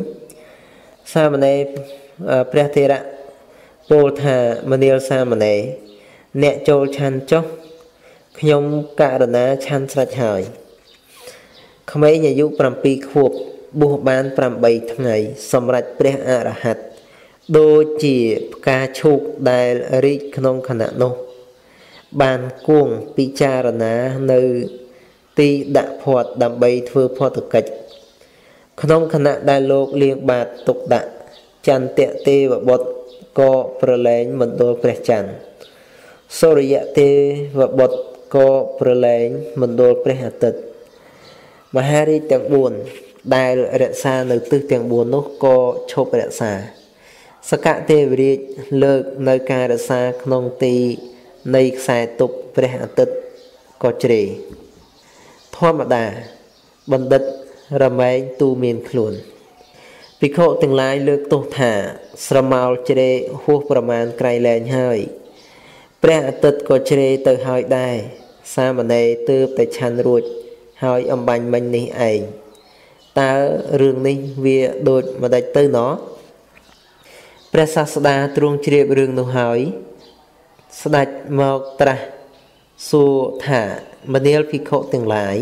សាមណេរព្រះថេរៈពោលថាមនាលសាមណេរអ្នកចូលឆាន់ចុះខ្ញុំករណាឆាន់ស្រេចហើយក្មេងអាយុ7ខួបបួសបាន8ថ្ងៃ សម្រាប់ព្រះអរហន្ត ដូចជាផ្កាឈូកដែលរីកក្នុងខណៈនោះ បានគួងពិចារណានៅទីដាក់ផាត់ដើម្បីធ្វើផាត់កិច្ចក្នុងខណៈដែលលោកលៀងបាតទុកដាក់ចន្ទៈទេវបុត្រក៏ប្រឡែងមណ្ឌលព្រះច័ន្ទសូរិយទេវបុត្រក៏ប្រឡែងមណ្ឌលព្រះអាទិត្យមហារាជទាំង4ដែលរក្សានៅទិសទាំង4នោះក៏ឈប់រក្សា សកទេវរាជលើកនៅការរក្សាក្នុងទីនៃខ្សែទប់ព្រះអាទិត្យក៏ជ្រេធម្មតាបណ្ឌិតរមែងទូមានខ្លួនភិក្ខុទាំងឡាយលើកទោសថា ស្រមោលជ្រេហួសប្រមាណក្រៃលែងហើយព្រះអាទិត្យក៏ជ្រេទៅហើយដែរសាមណេរទើបតែឆាន់រួច ហើយអំបញ្ញមិញនេះឯងតើរឿងនេះវាដូចម្ដេចទៅណោះ ព្រះសាស្តាទ្រង់ជ្រាបរឿងនោះហើយស្ដេចមកត្រាស់សួរថាមនាលភិក្ខុទាំងឡាយ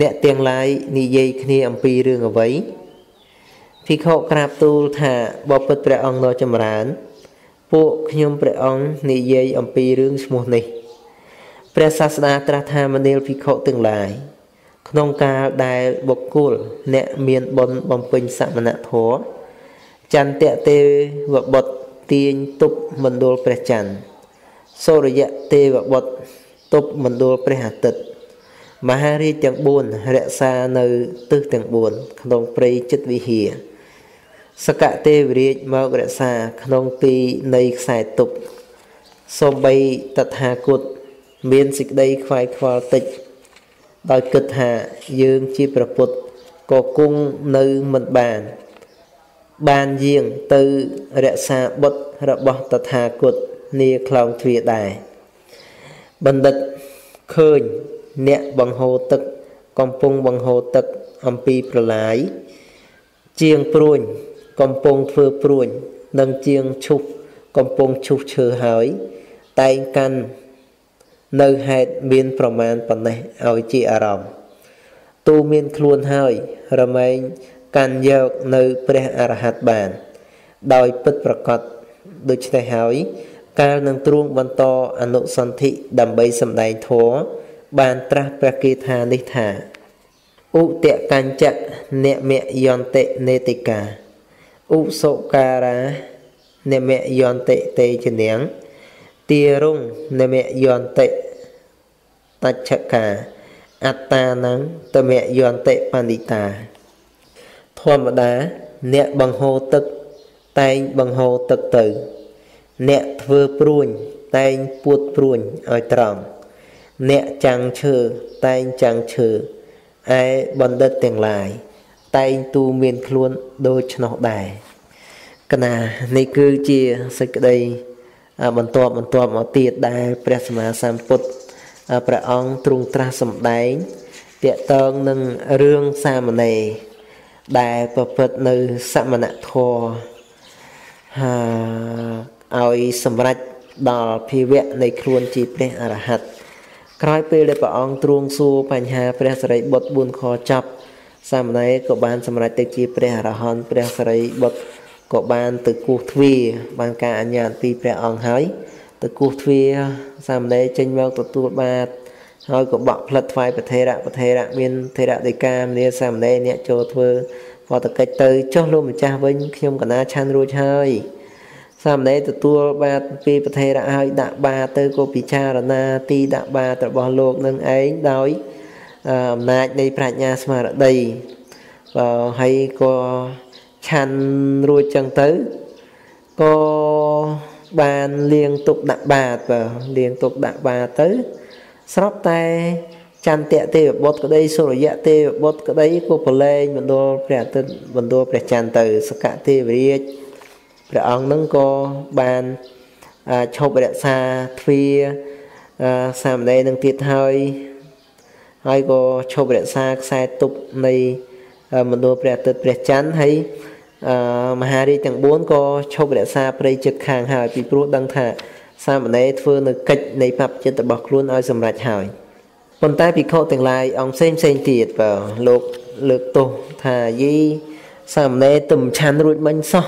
អ្នកទាំងឡាយនិយាយគ្នាអំពីរឿងអ្វីភិក្ខុក្រាបទូលថាបបិទ្ធព្រះអង្គដ៏ចម្រើន ពួកខ្ញុំព្រះអង្គនិយាយអំពីរឿងឈ្មោះនេះព្រះសាស្តាត្រាស់ថាមនាលភិក្ខុទាំងឡាយក្នុងកាលដែលបុគ្គលអ្នកមានបុណ្យបំពេញសមណធម៌ ចន្ទៈទេវបុត្រទាញទប់មណ្ឌលព្រះច័ន្ទសូរយៈទេវបុត្រទប់មណ្ឌលព្រះអាទិត្យមហារាជទាំង4រក្សានៅទិសទាំង4ក្នុងព្រៃចិត្តវិហារសកទេវរាជមករក្សាក្នុងទីនៃខ្សែទប់សំបីតថាគតមានសេចក្តីខ្វាយខ្វល់តិចដោយគិតថាយើងជាប្រពុតក៏គង់នៅមិនបាន បានយាងទៅរក្សាបុត្ររបស់តថាគតនាខ្លោងទ្វារដែរបណ្ឌិតឃើញអ្នកបង្ហូរទឹក កំពុងបង្ហូរទឹកអំពីប្រឡាយជាងព្រួញកំពុងធ្វើព្រួញនិងជាងឈុះកំពុងឈុះឈើហើយ តែងកាន់នៅហេតុមានប្រមាណប៉ុណ្ណេះឲ្យជាអារម្មណ៍ទូមានខ្លួនហើយរមែង កាន់យកនៅព្រះអរហន្តបាន ដោយពិតប្រកបដូច្នេះហើយ កាលនឹងទ្រង់បន្តអនុសន្ធិដើម្បីសម្ដែងធម៌បានត្រាស់ព្រះគាថានេះថាឧតកញ្ចៈនមយន្តិនេតិកាឧសុការានមយន្តិតេជនាងទារុងនមយន្តិតច្ឆកាអត្តានងតមយន្តិបណ្ឌិតាធ ម្មតាអ្នកបង្ហូរទឹកតែងបង្ហូរទឹកទៅ អ្នកធ្វើព្រួញតែងពួតព្រួញឲ្យត្រង់អ្នកចាំងឈើតែងចាំងឈើឯបណ្ឌិតទាំងឡាយតែងទូមានខ្លួនដូច្នោះដែរកណានេះគឺជាសេចក្តីបន្ទាប់បន្ទាប់មកទៀតដែលព្រះសម្មាសម្ពុទ្ធព្រះអង្គទ្រង់ត្រាស់សម្ដែងតកតងនឹងរឿងសាមណេរ ដែលប្រព្រឹត្តនៅសមណធម៌ហើយឲ្យសម្រេចដល់ភាវៈនៃខ្លួនជាព្រះអរហន្តក្រោយពេលដែលព្រះអង្គទ្រង់សួរបញ្ហាព្រះសរិបុត្រ4ខចប់សាមណេរក៏បានសម្រេចទៅជាព្រះអរហន្តព្រះសរិបុត្រក៏បានទៅគោះទ្វារបានការអញ្ញាតពីព្រះអង្គហើយទៅគោះទ្វារសាមណេរចេញមកទទួលបាត ហើយក៏បក់ផ្លិតថ្វាយប្រធេរៈប្រធេរៈមានធេរៈដីកាមនាសាមណេរអ្នកចូលធ្វើបតកិច្ចទៅចុះលោកម្ចាស់វិញខ្ញុំកណាឆាន់រួចហើយសាមណេរទទួលបាតពីប្រធេរៈហើយដាក់បាតទៅក៏ពិចារណាទីដាក់បាតរបស់លោកនឹងឯងដោយអំណាចនៃប្រាជ្ញាស្មារតីបើហើយក៏ឆាន់រួចចឹងទៅក៏បានលៀងទុកដាក់បាតបើលៀងទុកដាក់បាតទៅ ស្របតែចន្ទៈទេវបុត្រក្តីសុរយៈទេវបុត្រក្តីក៏ប្រឡែងមណ្ឌលព្រះអាទិត្យមណ្ឌលព្រះច័ន្ទទៅសកទេវរាជព្រះអង្គនឹងក៏បានឈប់រក្សាទ្វាសាមណេរនឹងទៀតហើយហើយក៏ឈប់រក្សាខ្សែទប់នៃមណ្ឌលព្រះអាទិត្យព្រះច័ន្ទហើយមហារាជទាំង4ក៏ឈប់រក្សាព្រៃជឹកខាងហើយពីព្រោះដឹងថា សាមណេរធ្វើនៅកិច្ចនៃបព្វជិតរបស់ខ្លួនឲ្យសម្រេចហើយប៉ុន្តែភិក្ខុទាំងឡាយអង្គផ្សេងផ្សេងទៀតបើលោកលើកទោសថាយីសាមណេរទំឆាន់រួចមិញសោះ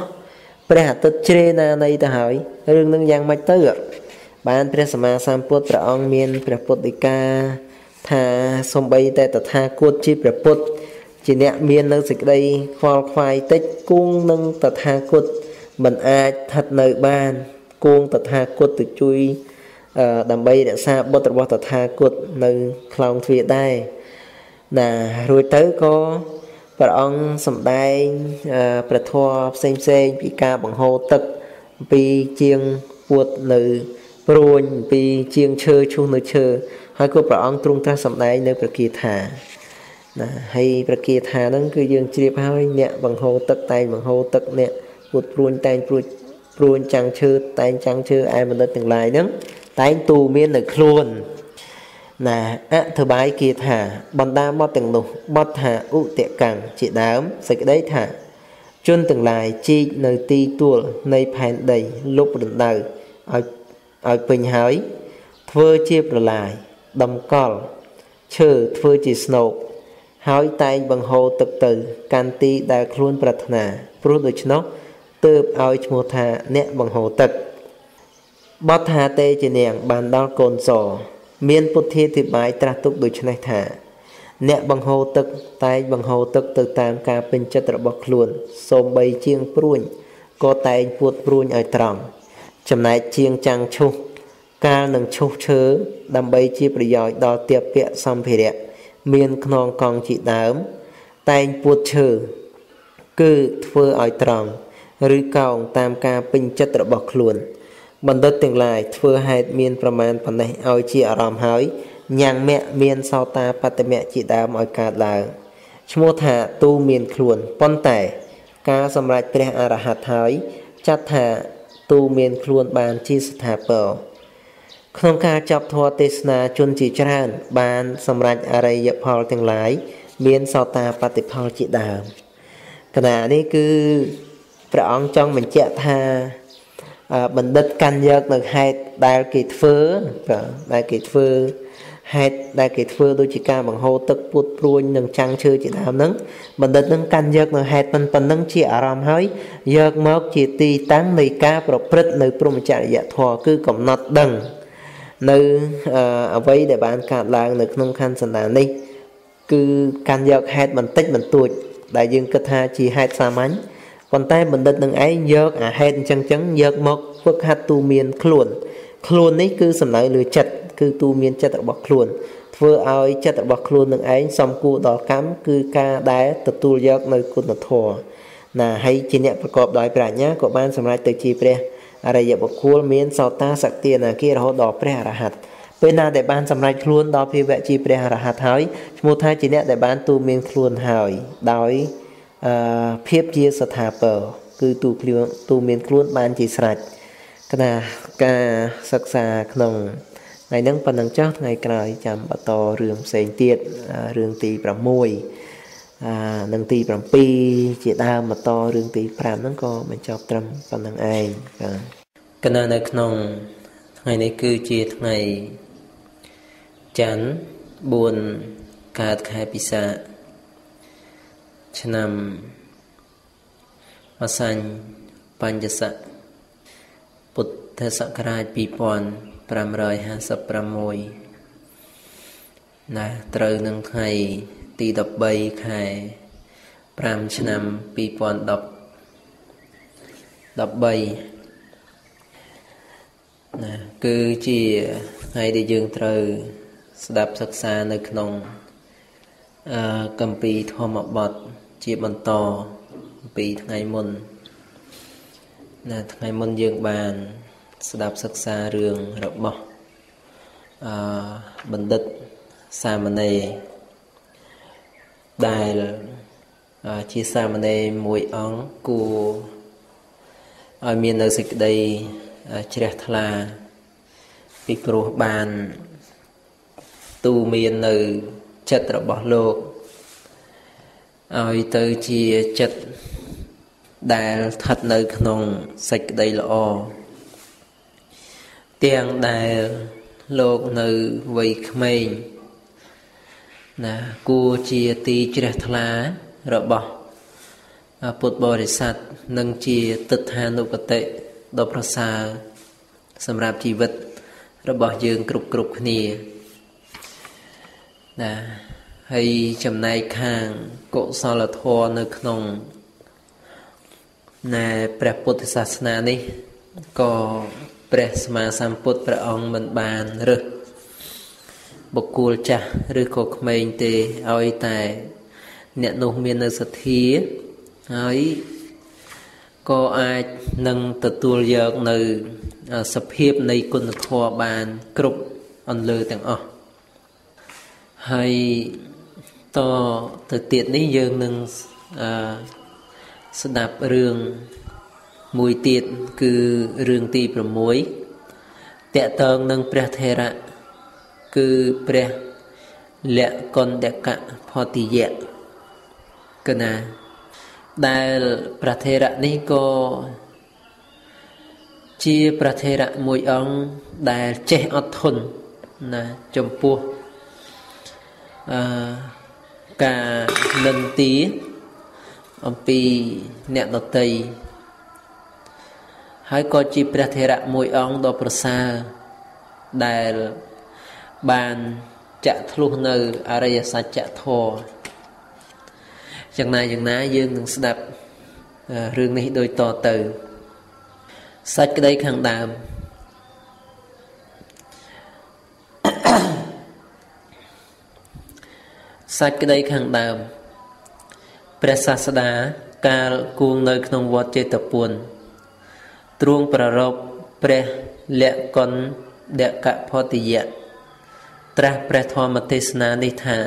ព្រះអាទិត្យជ្រេណានៃទៅហើយរឿងនឹងយ៉ាងម៉េចទៅបានព្រះសម្មាសម្ពុទ្ធព្រះអង្គមានព្រះពុទ្ធដីកាថាសំបីតែតថាគតជាព្រះពុទ្ធជាអ្នកមាននៅសេចក្តីខ្វល់ខ្វាយតិចគង់នឹងតថាគតមិនអាចស្ថិតនៅបាន គង់តថាគតទៅជួយដើម្បីរក្សាបុត្ររបស់តថាគតនៅខ្លោងទ្វារដែរណារួចទៅក៏ព្រះអង្គសម្ដែងព្រះធម៌ផ្សេងផ្សេងពីការបង្ហូរទឹកពីជាងពួតនៅព្រួញពីជាងឈើឈូសនៅឈើហើយក៏ព្រះអង្គទ្រង់ត្រាស់សម្ដែងនៅព្រះគាថាណាហើយព្រះគាថាហ្នឹងគឺយើងជ្រាបហើយអ្នកបង្ហូរទឹកតែងបង្ហូរទឹកអ្នកពួតព្រួញតែងព្រួច ព្រួញចាំងឈើតែងចាំងឈើឯមនិតទាំងឡាយហ្នឹងតែងទូមាននៅខ្លួនណាអធិបាយគាថាបណ្ដាបទទាំងនោះបទថាឧតកੰជាដើមសេចក្តីថាជនទាំងឡាយជីកនៅទីទួលនៃផែនដីលុបរណ្ដៅឲ្យឲ្យពេញហើយធ្វើជាប្រឡាយដំកល់ឈើធ្វើជាស្នោកហើយតែងបង្ហូរទឹកទៅ កាន់ទីដែលខ្លួនប្រាថ្នាព្រោះដូច្នោះ ទើបឲ្យឈ្មោះថាអ្នកបង្ហូរទឹកបទថាទេជានាងបានដល់កូនសមានពុទ្ធាធិបាយត្រាស់ទុកដូចនេះថា អ្នកបង្ហូរទឹកតែងបង្ហូរទឹកទៅតាមការពេញចិត្តរបស់ខ្លួនសូម្បីជាងព្រួញក៏តែងពួតព្រួញឲ្យត្រង់ចំណែកជាងចាំងឈុះកាលនឹងឈុះឈើដើម្បីជាប្រយោជន៍ដល់ទាពៈសម្ភារៈមានខ្នងកង់ជាដើម តែងពួតឈើគឺធ្វើឲ្យត្រង់ ឬកោងតាមការពេញចិត្តរបស់ខ្លួនបណ្ឌិតទាំងឡាយធ្វើហេតុមានប្រមាណប៉ុណ្ណេះឲ្យជាអារម្មណ៍ហើយញ៉ាំងមគ្គមានសោតាបត្តមៈជាដើមឲ្យកើតឡើងឈ្មោះថាទូមានខ្លួនប៉ុន្តែការសម្រេចព្រះអរហន្តហើយចាត់ថាទូមានខ្លួនបានជាស្ថាពរក្នុងការចាប់ធម៌ទេសនាជនជាច្រើន បានសម្រេចអរិយផលទាំងឡាយមានសោតាបត្តិផលជាដើមកណានេះគឺ ព្រះអង្គចង់បញ្ជាក់ថាបណ្ឌិតកាន់យកនៅហេតុដែលគេធ្វើបាទដែលគេធ្វើហេតុដែលគេធ្វើដូចជាការបង្ហូរទឹកពុតព្រួញនិងចាំងឈើជាដើមហ្នឹងបណ្ឌិតនឹងកាន់យកនៅហេតុប៉ុណ្ប៉ុណ្ណឹងជាអារម្មណ៍ហើយយកមកជាទីតាំងនៃការប្រព្រឹត្តនៅព្រមចរិយធម៌គឺកំណត់ដឹងនៅអ្វីដែលបានកើតឡើងនៅក្នុងខណ្ឌសន្តាននេះគឺកាន់យកហេតុបន្តិចបន្តួចដែលយើងគិតថាជាហេតុសាមញ្ញ ប៉ុន្តែបណ្ឌិតនឹងឯងយកអាហេតុអញ្ចឹងអញ្ចឹងយកមកហ្វឹកហាត់ទូមានខ្លួន ខ្លួននេះគឺសំដៅលើចិត្តគឺទូមានចិត្តរបស់ខ្លួនធ្វើឲ្យចិត្តរបស់ខ្លួននឹងឯងសំគួរដល់កម្មគឺការដែលទទួលយកនៅគុណធម៌ណាហើយជាអ្នកប្រកបដោយប្រាជ្ញាក៏បានសម្រេចទៅជាព្រះអរិយបុគ្គលមានសោតាសក្តិអនាគារហូតដល់ព្រះអរហន្តពេលណាដែលបានសម្រេចខ្លួនដល់ភាវៈជាព្រះអរហន្តហើយឈ្មោះថាជាអ្នកដែលបានទូមានខ្លួនហើយដោយ អឺភាពជាស្ថាពរគឺទូខ្លួនទូមានខ្លួនបានជាស្រេចគណៈការសិក្សាក្នុងថ្ងៃហ្នឹងប៉ុណ្ណឹងចុះថ្ងៃក្រោយចាំបន្តរឿងផ្សេងទៀតរឿងទី6អានឹងទី7ជាដើមបន្តរឿងទី5ហ្នឹងក៏បញ្ចប់ត្រឹមប៉ុណ្្នឹងឯងបាទគណៈនៅក្នុងថ្ងៃនេះគឺជាថ្ងៃច័ន្ទ4កើតខែពិសា ឆ្នាំអសាញ់បញ្ញស័កពុទ្ធសករាជ2556ណាត្រូវនឹងថ្ងៃទី13ខែ5ឆ្នាំ2010 13ណាគឺជាថ្ងៃដែលយើងត្រូវស្ដាប់សិក្សានៅក្នុងអឺកម្ពីធម្មបទ ជាបន្តពីថ្ងៃមុនណាថ្ងៃមុនយើងបាន ស្ដាប់សិក្សារឿងរបស់អឺបណ្ឌិតសាមណេរដែលជាសាមណេរមួយអង្គគួរឲ្យមាននៅសេចក្តីជ្រះថ្លា ពីព្រោះបានទូមាននៅចិត្តរបស់លោក ឲ្យទៅជាចិត្តដែលស្ថិតនៅក្នុងសេចក្តីល្អទាំងដែលលោកនៅវ័យក្មេងណាគួរជាទីជ្រះថ្លារបស់ពុទ្ធបរិស័ទនិងជាទិដ្ឋានុកតិដ៏ប្រសើរសម្រាប់ជីវិតរបស់យើងគ្រប់គ្រប់គ្នាណា ហើយចំណែកខាងកុសលធម៌នៅក្នុងណែព្រះពុទ្ធសាសនានេះក៏ព្រះសម្មាសម្ពុទ្ធព្រះអង្គមិនបានរើសបុគ្គលចាស់ឬក៏ក្មេងទេឲ្យតែ អ្នកនោះមាននៅសទ្ធាហើយក៏អាចនឹងទទួលយកនៅសភាពនៃគុណធម៌បាន គ្រប់អន្លើទាំងអស់ហើយ តទៅទៀតនេះយើងនឹងអឺស្ដាប់រឿងមួយទៀតគឺរឿងទី6តកតងនឹងព្រះថេរៈគឺព្រះលក្ខណ្ឌកៈផតិយៈកណាដែលប្រធេរៈនេះក៏ជាប្រធេរៈមួយអង្គដែលចេះអត់ធន់ណាចំពោះអឺ ការនិន្ទាអំពីអ្នកដតីហើយក៏ជាព្រះធេរៈមួយអង្គដ៏ប្រសើរដែលបានចាក់ធ្លុះនៅអរិយសច្ចធម៌យ៉ាងណាយ៉ាងណាយើងនឹងស្ដាប់រឿងនេះដូចតទៅសាច់ក្តីខាងដើម សាច់ក្តីខាងដើមព្រះសាស្តាកាលគួងនៅក្នុងវត្តចេតពុនទ្រង់ប្ររពព្រះលក្ខណ្ឌកផតិយៈត្រាស់ព្រះធម្មទេសនានេះថា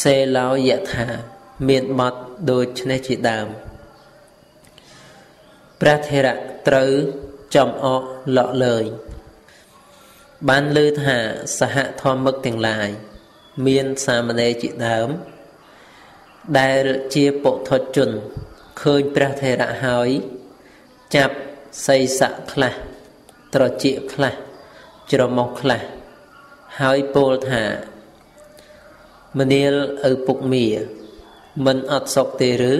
សេឡោយថាមានបត់ដូចនេះជាដើមព្រះធរៈត្រូវចំអកលក់លើយបានលើថាសហធម្មឹកទាំងឡាយ មានសាមណេរជាដើម ដែលជាពុទ្ធជនឃើញព្រះថេរៈហើយចាប់សីស័កខ្លះត្រចៀកខ្លះច្រមុះខ្លះហើយពោលថាមនាលឪពុកមាមិនអត់សុខទេឬ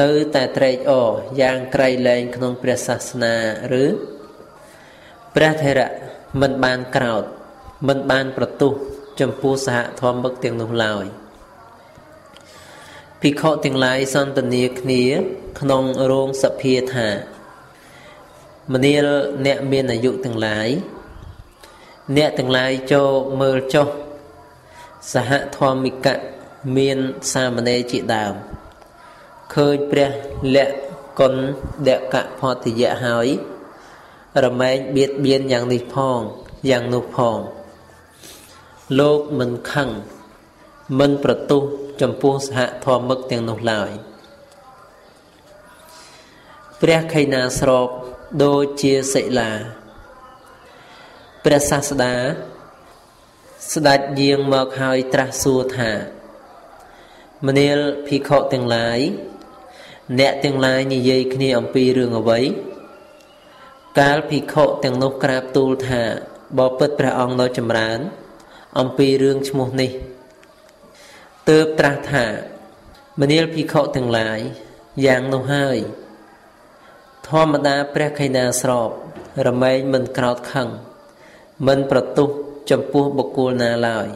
នៅតែត្រេកអរយ៉ាងក្រៃលែងក្នុងព្រះសាសនាឬព្រះថេរៈមិនបានក្រោតមិនបានប្រទុះ ចំពោះសហធម្មឹកទាំងនោះឡើយភិក្ខុទាំងឡាយសន្ទនាគ្នា ក្នុងរោងសភាថាមនាលអ្នកមានអាយុទាំងឡាយអ្នកទាំងឡាយចូលមើលចុះសហធម្មិកៈមានសាមណេរជាដើមឃើញព្រះលក្គុណដកផតយៈហើយរមែងបៀតបៀនយ៉ាងនេះផងយ៉ាងនោះផង លោកមិនខឹងមិនប្រទុះចំពោះសហធម្មឹកទាំងនោះឡើយព្រះខៃណាស្របដូចជាសិលាព្រះសាស្តាស្ដេចយាងមកហើយត្រាស់សួរថាមនាលភិក្ខុទាំងឡាយអ្នកទាំងឡាយនិយាយគ្នាអំពីរឿងអ្វីកាលភិក្ខុទាំងនោះក្រាបទូលថាបបិទ្ធព្រះអង្គដ៏ចម្រើន អំពីរឿងឈ្មោះនេះទើបត្រាស់ថាមនាលភិក្ខុទាំងឡាយយ៉ាងនោះហើយធម្មតាព្រះខៃណាស្របរមែងមិនក្រោតខឹងមិនប្រទុះចំពោះបុគ្គលណាឡើយ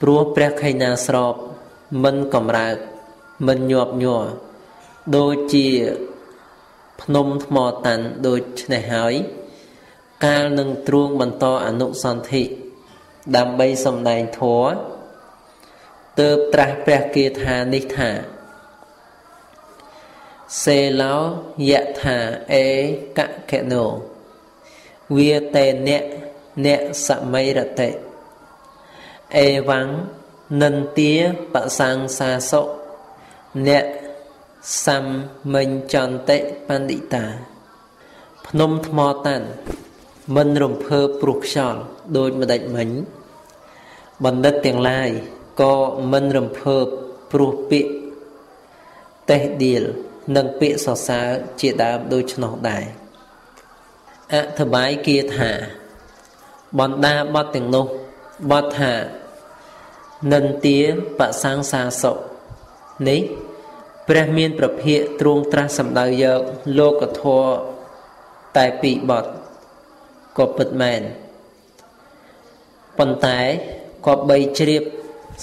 ព្រោះព្រះខៃណាស្របមិនកំរើកមិនញាប់ញ័រដូចជាភ្នំថ្មតាន់ដូចនេះហើយ កាលនឹងទ្រួងបន្តអនុសន្ធិ ដើម្បីសំដែងធម៌ទើបត្រាស់ព្រះគាថានេះថាសេឡោយៈថាអេកកណោវាតេអ្នកអ្នកសម័យរតិអេវੰនិន្ទាបសង្សាសុអ្នកសំមិញចន្តិបណ្ឌិតា ភ្នំថ្មតាន់មិនរំភើបព្រោះខ្យល់ដូចម្ដេចមិញ បណ្ឌិតទាំងឡាយក៏មិនរំភើបព្រោះពាក្យតេះដៀលនិងពាក្យសរសើរជាដើមដូច្នោះដែរអធិប្បាយគាថាបណ្ដាបទទាំងនោះបទថានិន្ទាបសង្សាសុនេះព្រះមានប្រភិកទ្រង់ត្រាស់សម្ដៅយកលោកធម៌តែពីរបទក៏ពិតមែនប៉ុន្តែ ក៏បីជ្រាប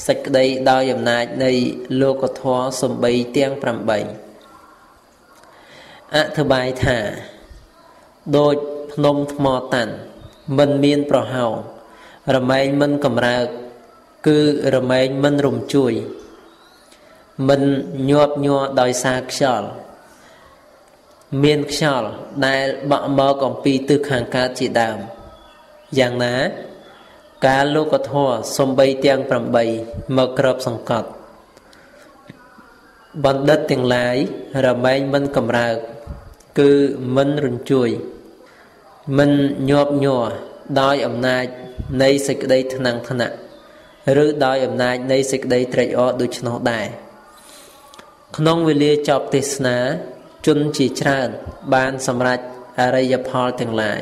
សេចក្តីដោយអំណាចនៃលោកធម៌សំបីទាំង8អធិប្បាយថាដូចភ្នំថ្មតាន់មិនមានប្រហោងរមែងមិនកំរើក គឺរមែងមិនរំជួយ មិនញាប់ញ័រដោយសារខ្យល់មានខ្យល់ដែលបក់មកអំពីទិសខាងកើតជាដើមយ៉ាងណា ការលោកធម៌សំបីទាំង8មកក្របសង្កត់បណ្ឌិតទាំងឡាយរមែងមិនកំរើក គឺមិនរញ្ជួយ មិនញាប់ញ័រដោយអំណាចនៃសេចក្តីថ្នាំងថ្នាក់ឬដោយអំណាចនៃសេចក្តីត្រេកអរដូច្នោះដែរក្នុងវេលាចប់ទេសនាជនជាច្រើន បានសម្រេចអរិយផលទាំងឡាយ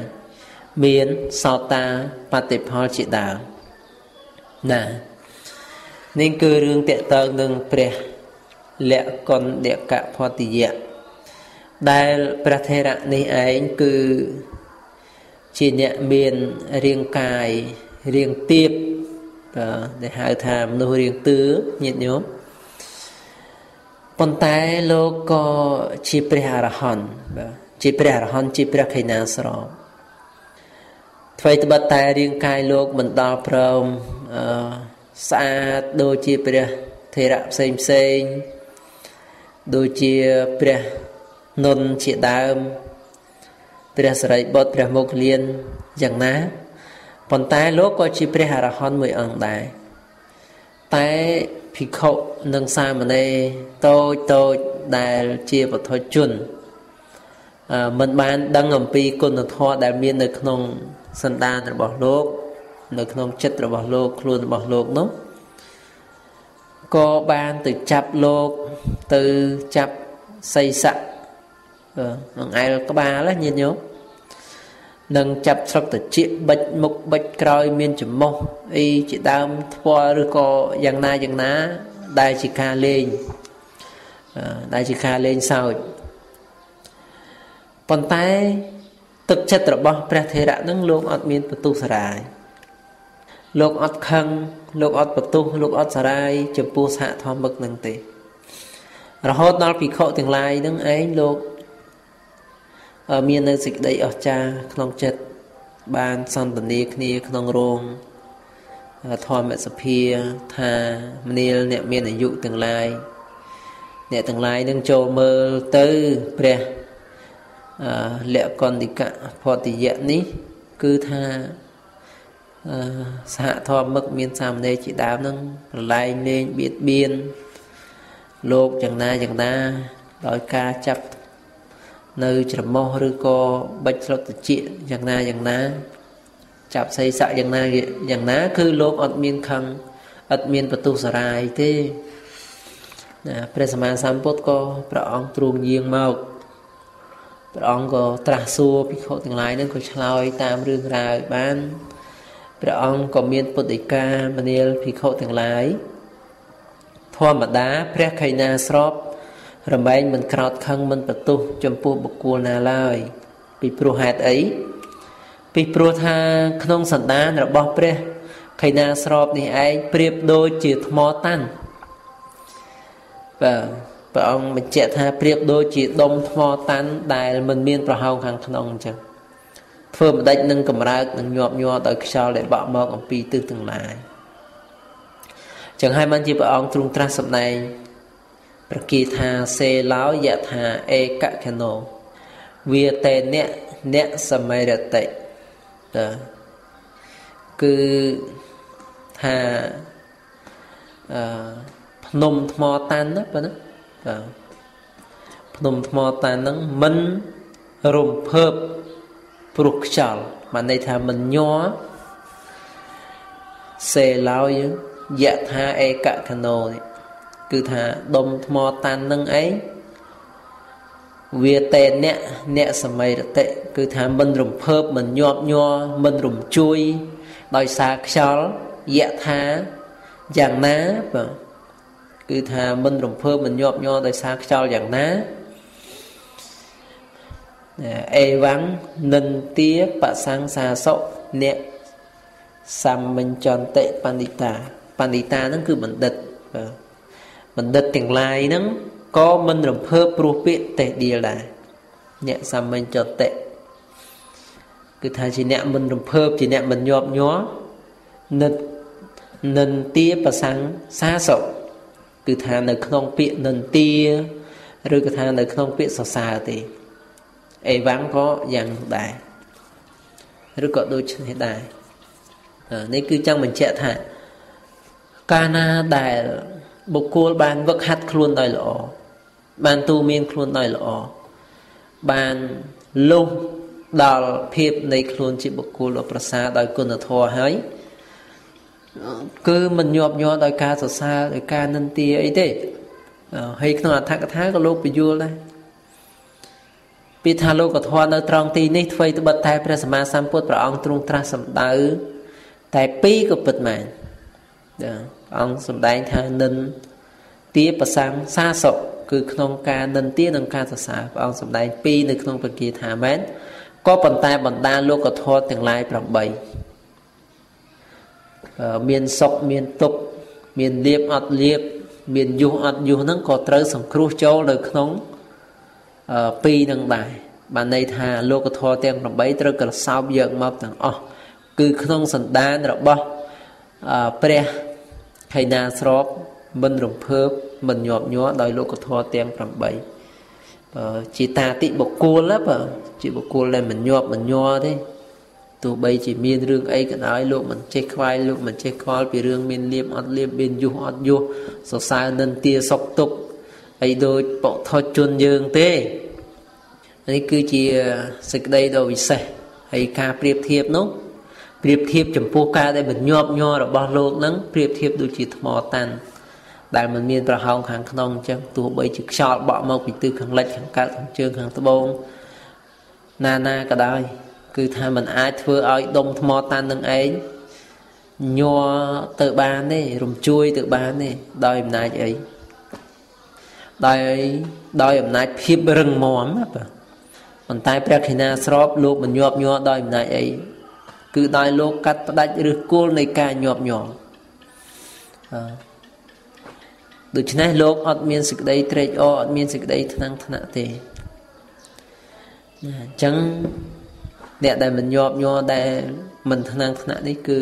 មានសោតាបតិផលជាដើមណានេះគឺរឿងតកតើនឹងព្រះលក្ខុនដកផតយៈដែលព្រះថេរៈនេះឯងគឺជាអ្នកមានរាងកាយរាងទៀបដែលហៅថាមនុស្សរាងទឿញាតិញោមប៉ុន្តែលោកក៏ជាព្រះអរហន្តបាទជាព្រះអរហន្តជាព្រះខេណាស្រោ អ្វីត្បិតតែរាងកាយលោកមិនដល់ព្រមអឺស្អាតដូចជាព្រះថេរៈផ្សេងផ្សេងដូចជាព្រះនុនជាដើមព្រះសរិបុត្រព្រះមុខលៀនយ៉ាងណាប៉ុន្តែលោកក៏ជាព្រះអរហន្តមួយអង្គដែរតែភិក្ខុនិងសាមណេរតូចតូចដែលជាពុទ្ធជនមិនបានដឹងអំពីគុណធម៌ដែលមាននៅក្នុង សន្តានរបស់លោក នៅក្នុងចិត្តរបស់លោកខ្លួនរបស់លោកនោះក៏បានទៅចាប់លោកទៅចាប់សីស័កនឹងអែលក្បាលញាតិញោមនឹងចាប់ស្រុកតិចបិចមុខបិចក្រោយមានចំមុះអីជាដើមធ្វល់ឬក៏យ៉ាងណាយ៉ាងណាដែលជាការលេងដែលជាការលេងសើចប៉ុន្តែ ទឹកចិត្តរបស់ព្រះថេរៈនឹងលោកអត់មានបន្ទុះសារាយលោកអត់ខឹងលោកអត់បន្ទុះលោកអត់សារាយចំពោះសហធម្មឹកនឹងទេ រហូតដល់ភិក្ខុទាំងឡាយនឹងឯងលោកមាននៅសេចក្តីអស្ចារ្យក្នុងចិត្តបានសន្ទនាគ្នាក្នុងរោងធម្មសភាថាមនាលអ្នកមានអាយុទាំងឡាយអ្នកទាំងឡាយនឹងចូលមើលទៅព្រះ លក្ខន្តិកៈផតិយៈនេះ គឺថាសហធម្មឹកមានសាមណេរជាដើមនឹងប្រឡែងលេងបៀតបៀនលោកយ៉ាងណាយ៉ាងណាដោយការចាប់នៅច្រមុះឬក៏បិចស្លុតតិចយ៉ាងណាយ៉ាងណា ចាប់សីស័កយ៉ាងណាយ៉ាងណា គឺលោកអត់មានខឹងអត់មានបន្ទុះសារាយទេណាព្រះសម្មាសម្ពុទ្ធក៏ព្រះអង្គទ្រង់យាងមក ព្រះអង្គក៏ត្រាស់សួរភិក្ខុទាំងឡាយនឹងក៏ឆ្លើយតាមរឿងរ៉ាវបានព្រះអង្គក៏មានពុទ្ធិកាមនាលភិក្ខុទាំងឡាយធម្មតាព្រះខៃណាស្របរមែងមិនក្រោតខឹងមិនបន្ទោសចំពោះបុគ្គលណាឡើយពីព្រោះហេតុអីពីព្រោះថាក្នុងសន្តានរបស់ព្រះខៃណាស្របនេះឯងប្រៀបដូចជាថ្មតាន់បាទ ព្រះអង្គបញ្ជាក់ថាប្រៀបដូចជាដុំថ្មតាន់ដែលមិនមានប្រហោងខាងក្នុងអញ្ចឹងធ្វើម្ដេចនឹងកម្រើកនឹងញាប់ញ័រដោយខ្យល់ដែលបក់មកអំពីទិសទាំងឡាយចឹងហើយបានជាព្រះអង្គទ្រង់ត្រាស់សម្ដែងប្រគីថាសេឡោយថាអេកខណោវាតេអ្នកអ្នកសមរតិតគឺថាអឺភ្នំថ្មតាន់ណាប៉ុណ្ណាបាទ ភ្នំថ្មតាន់ហ្នឹងមិនរំភើបព្រោះខ្យល់បានន័យថាមិនញ័រសេឡោយយថាឯកខណោនេះគឺថាដុំថ្មតាន់នឹងឯងវាតេអ្នកអ្នកសម័យរតិគឺថាមិនរំភើបមិនញាប់ញ័រមិនរំជួយដោយសារខ្យល់យថាយ៉ាងណាបាទ គឺថាមិនរំភើបមិនញាប់ញ័រដោយសារខ្យល់យ៉ាងណាអេវ៉ាំងនិន្ទាបសង្សាសុអ្នកសម្បញ្ចន្តិបណ្ឌិតាបណ្ឌិតាហ្នឹងគឺបណ្ឌិតបាទបណ្ឌិតទាំងឡាយហ្នឹងក៏មិនរំភើបព្រោះពាក្យតេះដៀលដែរអ្នកសម្បញ្ចន្តិគឺថាជាអ្នកមិនរំភើបជាអ្នកមិនញាប់ញ័រនិតនិន្ទាបសង្សាសុ គឺថានៅក្នុងពាក្យនិន្ទាឬក៏ថានៅក្នុងពាក្យសរសើរទេអេវ៉ាំងក៏យ៉ាងនោះដែរឬក៏ដូចនេះដែរនេះគឺចង់បញ្ជាក់ថាកាលណាដែលបុគ្គលបានវឹកហាត់ខ្លួនដោយល្អបានទូមានខ្លួនដោយល្អបានលុះដល់ភាពនៃខ្លួនជាបុគ្គលដ៏ប្រសើរដោយគុណធម៌ហើយ គឺមិនញាប់ញ័រដោយការសរសើរដោយការនិន្ទាអីទេហើយក្នុងអត្ថកថាក៏លោកបញ្យល់ដែរពីថាលោកធម៌នៅត្រង់ទីនេះធ្វើត្បិតតែព្រះសម្មាសម្ពុទ្ធព្រះអង្គទ្រង់ត្រាស់សម្ដៅតែពីរក៏ពិតមែនព្រះអង្គសម្ដែងថានិនទាប្រសੰសាសុគឺក្នុងការនិនទានិងការសរសើរព្រះអង្គសម្ដែងពីរនៅក្នុងពគាថាមែនក៏ប៉ុន្តែបណ្ដាលោកធម៌ទាំងឡាយ8 មានសុខមានទុក្ខមានលៀបអត់លៀបមានយុះអត់យុះហ្នឹងក៏ត្រូវសង្គ្រោះចូលនៅក្នុងពីរនឹងដែរបានន័យថាលោកធម៌ទាំង8ត្រូវក្រសោបយកមកទាំងអស់គឺក្នុងសន្តានរបស់ព្រះខៃណាស្របមិនរំភើបមិនញាប់ញ័រដោយលោកធម៌ទាំង8បើជាតាតិបុគ្គលបើជាបុគ្គលដែលមិនញាប់មិនញ័រទេ ទោះបីជាមានរឿងអីក៏ដោយលោកមិនចេះខ្វាយលោកមិនចេះខ្វល់ពីរឿងមានលៀបអត់លៀបមានយុះអត់យុះសរសើរនិន្ទាសុកទុកអីដូចបុថុជនយើងទេនេះគឺជាសេចក្តីដ៏វិសេសហើយការប្រៀបធៀបនោះប្រៀបធៀបចំពោះការដែលមិនញាប់ញ័ររបស់លោកនឹងប្រៀបធៀបដូចជាថ្មតាន់ដែលมันមានប្រហោងខាងក្នុងអញ្ចឹងទោះបីជាខ្យល់បក់មកពីទិសខាងលិចខាងកើតខាងជើងខាងត្បូងណាណាក៏ដោយ គឺថាมันអាចធ្វើឲ្យដុំថ្មតាន់នឹងឯងញ័រទៅបានទេរំជួយទៅបានទេដោយអំណាចអីដោយដោយអំណាចភាពរឹងមាំបាទប៉ុន្តែព្រះខិណាស្របលោកមិនញាប់ញ័រដោយអំណាចអីគឺដោយលោកកាត់ផ្ដាច់ឬគល់នៃការញាប់ញ័រដូច្នេះលោកអត់មានសេចក្តីត្រេកអរអត់មានសេចក្តីថ្នាំងថ្នាក់ទេអញ្ចឹង អ្នកដែលមិនញាប់ញ័រដែលមិនថ្នាំងថ្នាក់នេះគឺ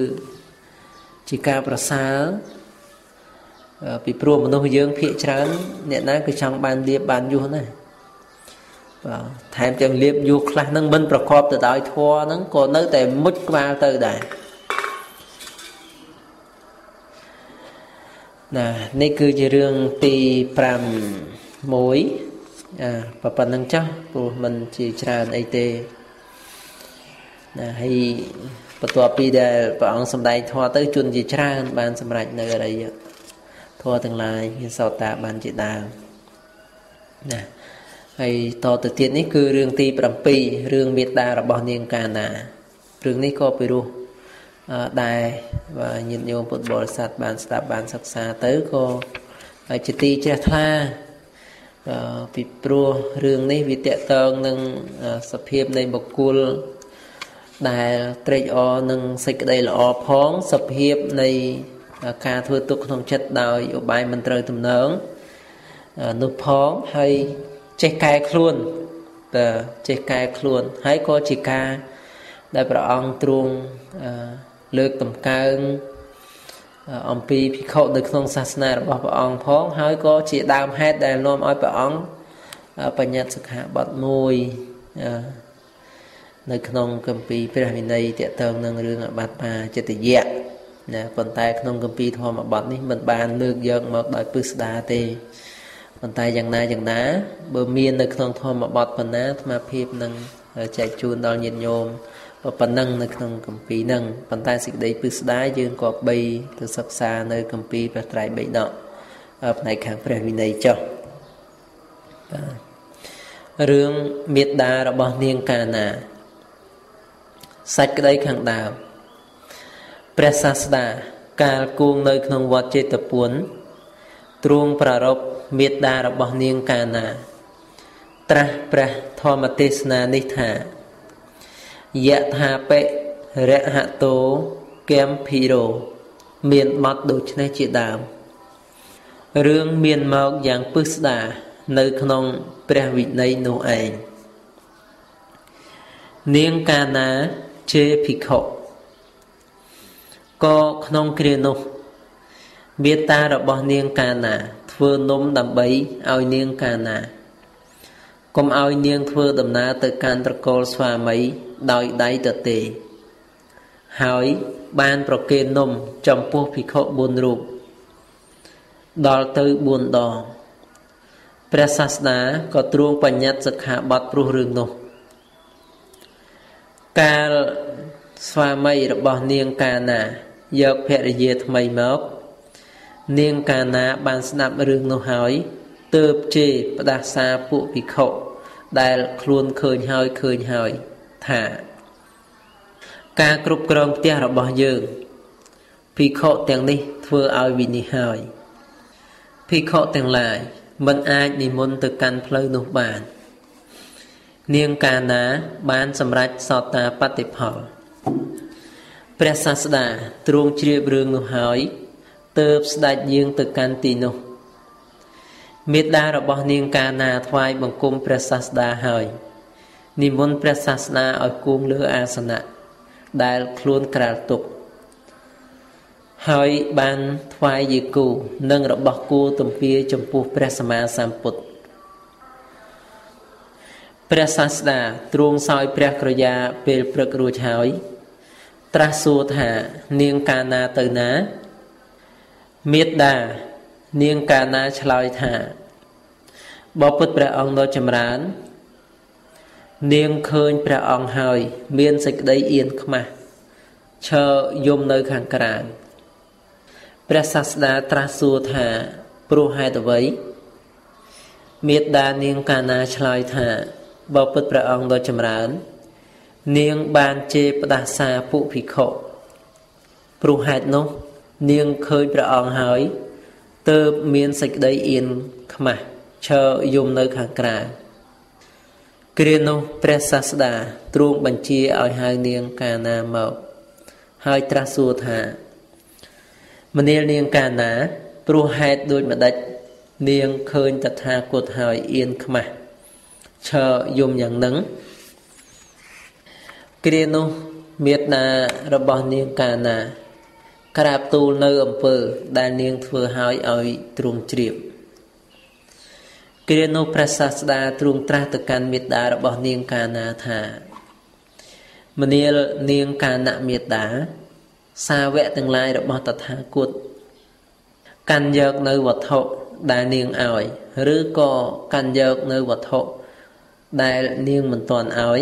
ជាការប្រសើរពីព្រោះមនុស្សយើងភាកច្រើន អ្នកណាគឺចង់បានលៀបបានយុះណាបាទថែមទាំងលៀបយុះខ្លះហ្នឹងមិនប្រកបទៅដោយធម៌ហ្នឹងក៏នៅតែមុជក្បាលទៅដែរណានេះគឺជារឿងទី5មួយអាប៉ុណ្្នឹងចាស់ព្រោះมันជាច្រើនអីទេ ណាហើយបន្ទាប់ពីដែលព្រះអង្គសម្ដែងធម៌ទៅជនជាច្រើន បានសម្រេចនៅអរិយធម៌ទាំងឡាយមានសោតាបានជាដើមណាហើយតទៅទៀតនេះគឺរឿងទី7រឿងមេត្តារបស់នាងកាណារឿងនេះក៏ពិរោះដែរបាទញាតិញោមពុទ្ធបរិស័ទបានស្ដាប់បានសិក្សាទៅក៏ជាទីជ្រះថ្លាពីព្រោះរឿងនេះវាតកតងនឹងសភាពនៃបុគ្គល ដែលត្រេកអរនឹងសេចក្តីល្អផងសភាពនៃការធ្វើទុកក្នុងចិត្តដោយឧបាយមិនត្រូវទំនងនោះផងហើយចេះកែខ្លួនតើចេះកែខ្លួនហើយក៏ជាការដែលព្រះអង្គទ្រង់លើកតម្កើងអំពីភិក្ខុនៅក្នុងសាសនារបស់ព្រះអង្គផងហើយក៏ជាដើមហេតុដែលនាំឲ្យព្រះអង្គបញ្ញត្តិសិក្ខាបទមួយ នៅក្នុងគម្ពីរព្រះវិន័យតកតងនឹងរឿងអបត្តបាចិត្តយៈណាប៉ុន្តែក្នុងគម្ពីរធម្មបទនេះមិនបានលើកយកមកដោយពឹស្ដាទេប៉ុន្តែយ៉ាងណាយ៉ាងណាបើមាននៅក្នុងធម្មបទប៉ុណ្ណាអាត្មាភាពនឹងចែកជូនដល់ញាតិញោមប៉ុណ្ណឹងនៅក្នុងគម្ពីរហ្នឹងប៉ុន្តែសេចក្តីពឹស្ដារយើងក៏បីទៅសិក្សានៅគម្ពីរព្រះត្រៃបិដកផ្នែកខាងព្រះវិន័យចុះបាទរឿងមេត្តារបស់នាងកាណា សាច់ក្តីខាងដើមព្រះសាស្តាកាលគួងនៅក្នុងវត្តចេតពុនទ្រង់ប្រារព្ធមេត្តារបស់នាងកាណា ត្រាស់ព្រះធម្មទេសនានេះថាយថាបិរហតោកែមភីរោមានបត់ដូចនេះជាដើមរឿងមានមកយ៉ាងពឹស្ដានៅក្នុងព្រះវិន័យនោះឯងនាងកាណា ជេភិក្ខុក៏ក្នុងគ្រានោះមេត្តារបស់នាងកាណា ធ្វើនំដើម្បីឲ្យនាងកាណាកុំឲ្យនាងធ្វើដំណើរទៅកាន់ត្រកូលស្វាមីដោយដៃទទេហើយបានប្រគេននំចំពោះភិក្ខុ4រូបដល់ទៅ4ដងព្រះសាស្តាក៏ទ្រង់បញ្ញត្តិសិក្ខាបទព្រោះរឿងនោះ កាលស្វាមីរបស់នាងកាណាយកភរិយាថ្មីមកនាងកាណាបានស្ដាប់រឿងនោះហើយទើបជេរផ្ដាសាពួកភិក្ខុដែលខ្លួនឃើញហើយឃើញហើយថាការគ្រប់គ្រងផ្ទះរបស់យើងភិក្ខុទាំងនេះធ្វើឲ្យវិនិច្ឆ័យភិក្ខុទាំងឡាយមិនអាចនិមន្តទៅកាន់ផ្លូវនោះបាន នាងកាណាបានសម្រេចសតតាបតិផលព្រះសាស្តាទ្រង់ជ្រាបរឿងនោះហើយទើបស្ដេចយាងទៅកាន់ទីនោះមេត្តារបស់នាងកាណាថ្វាយបង្គំព្រះសាស្តាហើយនិមន្តព្រះសាស្តាឲ្យគង់លើអាសនៈដែលខ្លួនក្រាលទុកហើយបានថ្វាយយេគូនិងរបស់គូទំពាចំពោះព្រះសម្មាសម្ពុទ្ធ ព្រះសាស្តាទ្រង់សោយព្រះក្រយាពេលព្រឹករួចហើយ ត្រាស់សួរថានាងកាណាទៅណាមេត្តានាងកាណាឆ្លើយថាបពុតព្រះអង្គដ៏ចម្រើន នាងឃើញព្រះអង្គហើយ មានសេចក្តីអៀនខ្មាស់ឈរយំនៅខាងក្រៅព្រះសាស្តាត្រាស់សួរថាព្រោះហេតុអ្វីមេត្តានាងកាណាឆ្លើយថា បពុតព្រះអង្គដ៏ចម្រើន នាងបានជេរផ្ដាសាពួកភិក្ខុព្រោះហេតុនោះ នាងឃើញព្រះអង្គហើយទើបមានសេចក្តីអៀនខ្មាស់ឈរយំនៅខាងក្រៅគ្រានោះព្រះសាស្តាទ្រង់បញ្ជាឲ្យហៅនាងកាណាមកហើយត្រាស់សួរថាមនាលនាងកាណាព្រោះហេតុដូចម្ដេចនាងឃើញតថាគតហើយអៀនខ្មាស់ ឈរយំយ៉ាងនឹងគ្រានោះមេត្តារបស់នាងកាណា ក្រាបទូលនៅអំពើ ដែលនាងធ្វើឲ្យឲ្យទ្រង់ជ្រាបគ្រានោះព្រះសាស្តាទ្រង់ត្រាស់ទៅកាន់មេត្តារបស់នាងកាណាថាមនាលនាងកាណមេត្តា សាវកទាំងឡាយរបស់តថាគតកាន់យកនៅវត្ថុដែលនាងឲ្យ ឬក៏កាន់យកនៅវត្ថុ ដែលនាងមិនទាន់ឲ្យ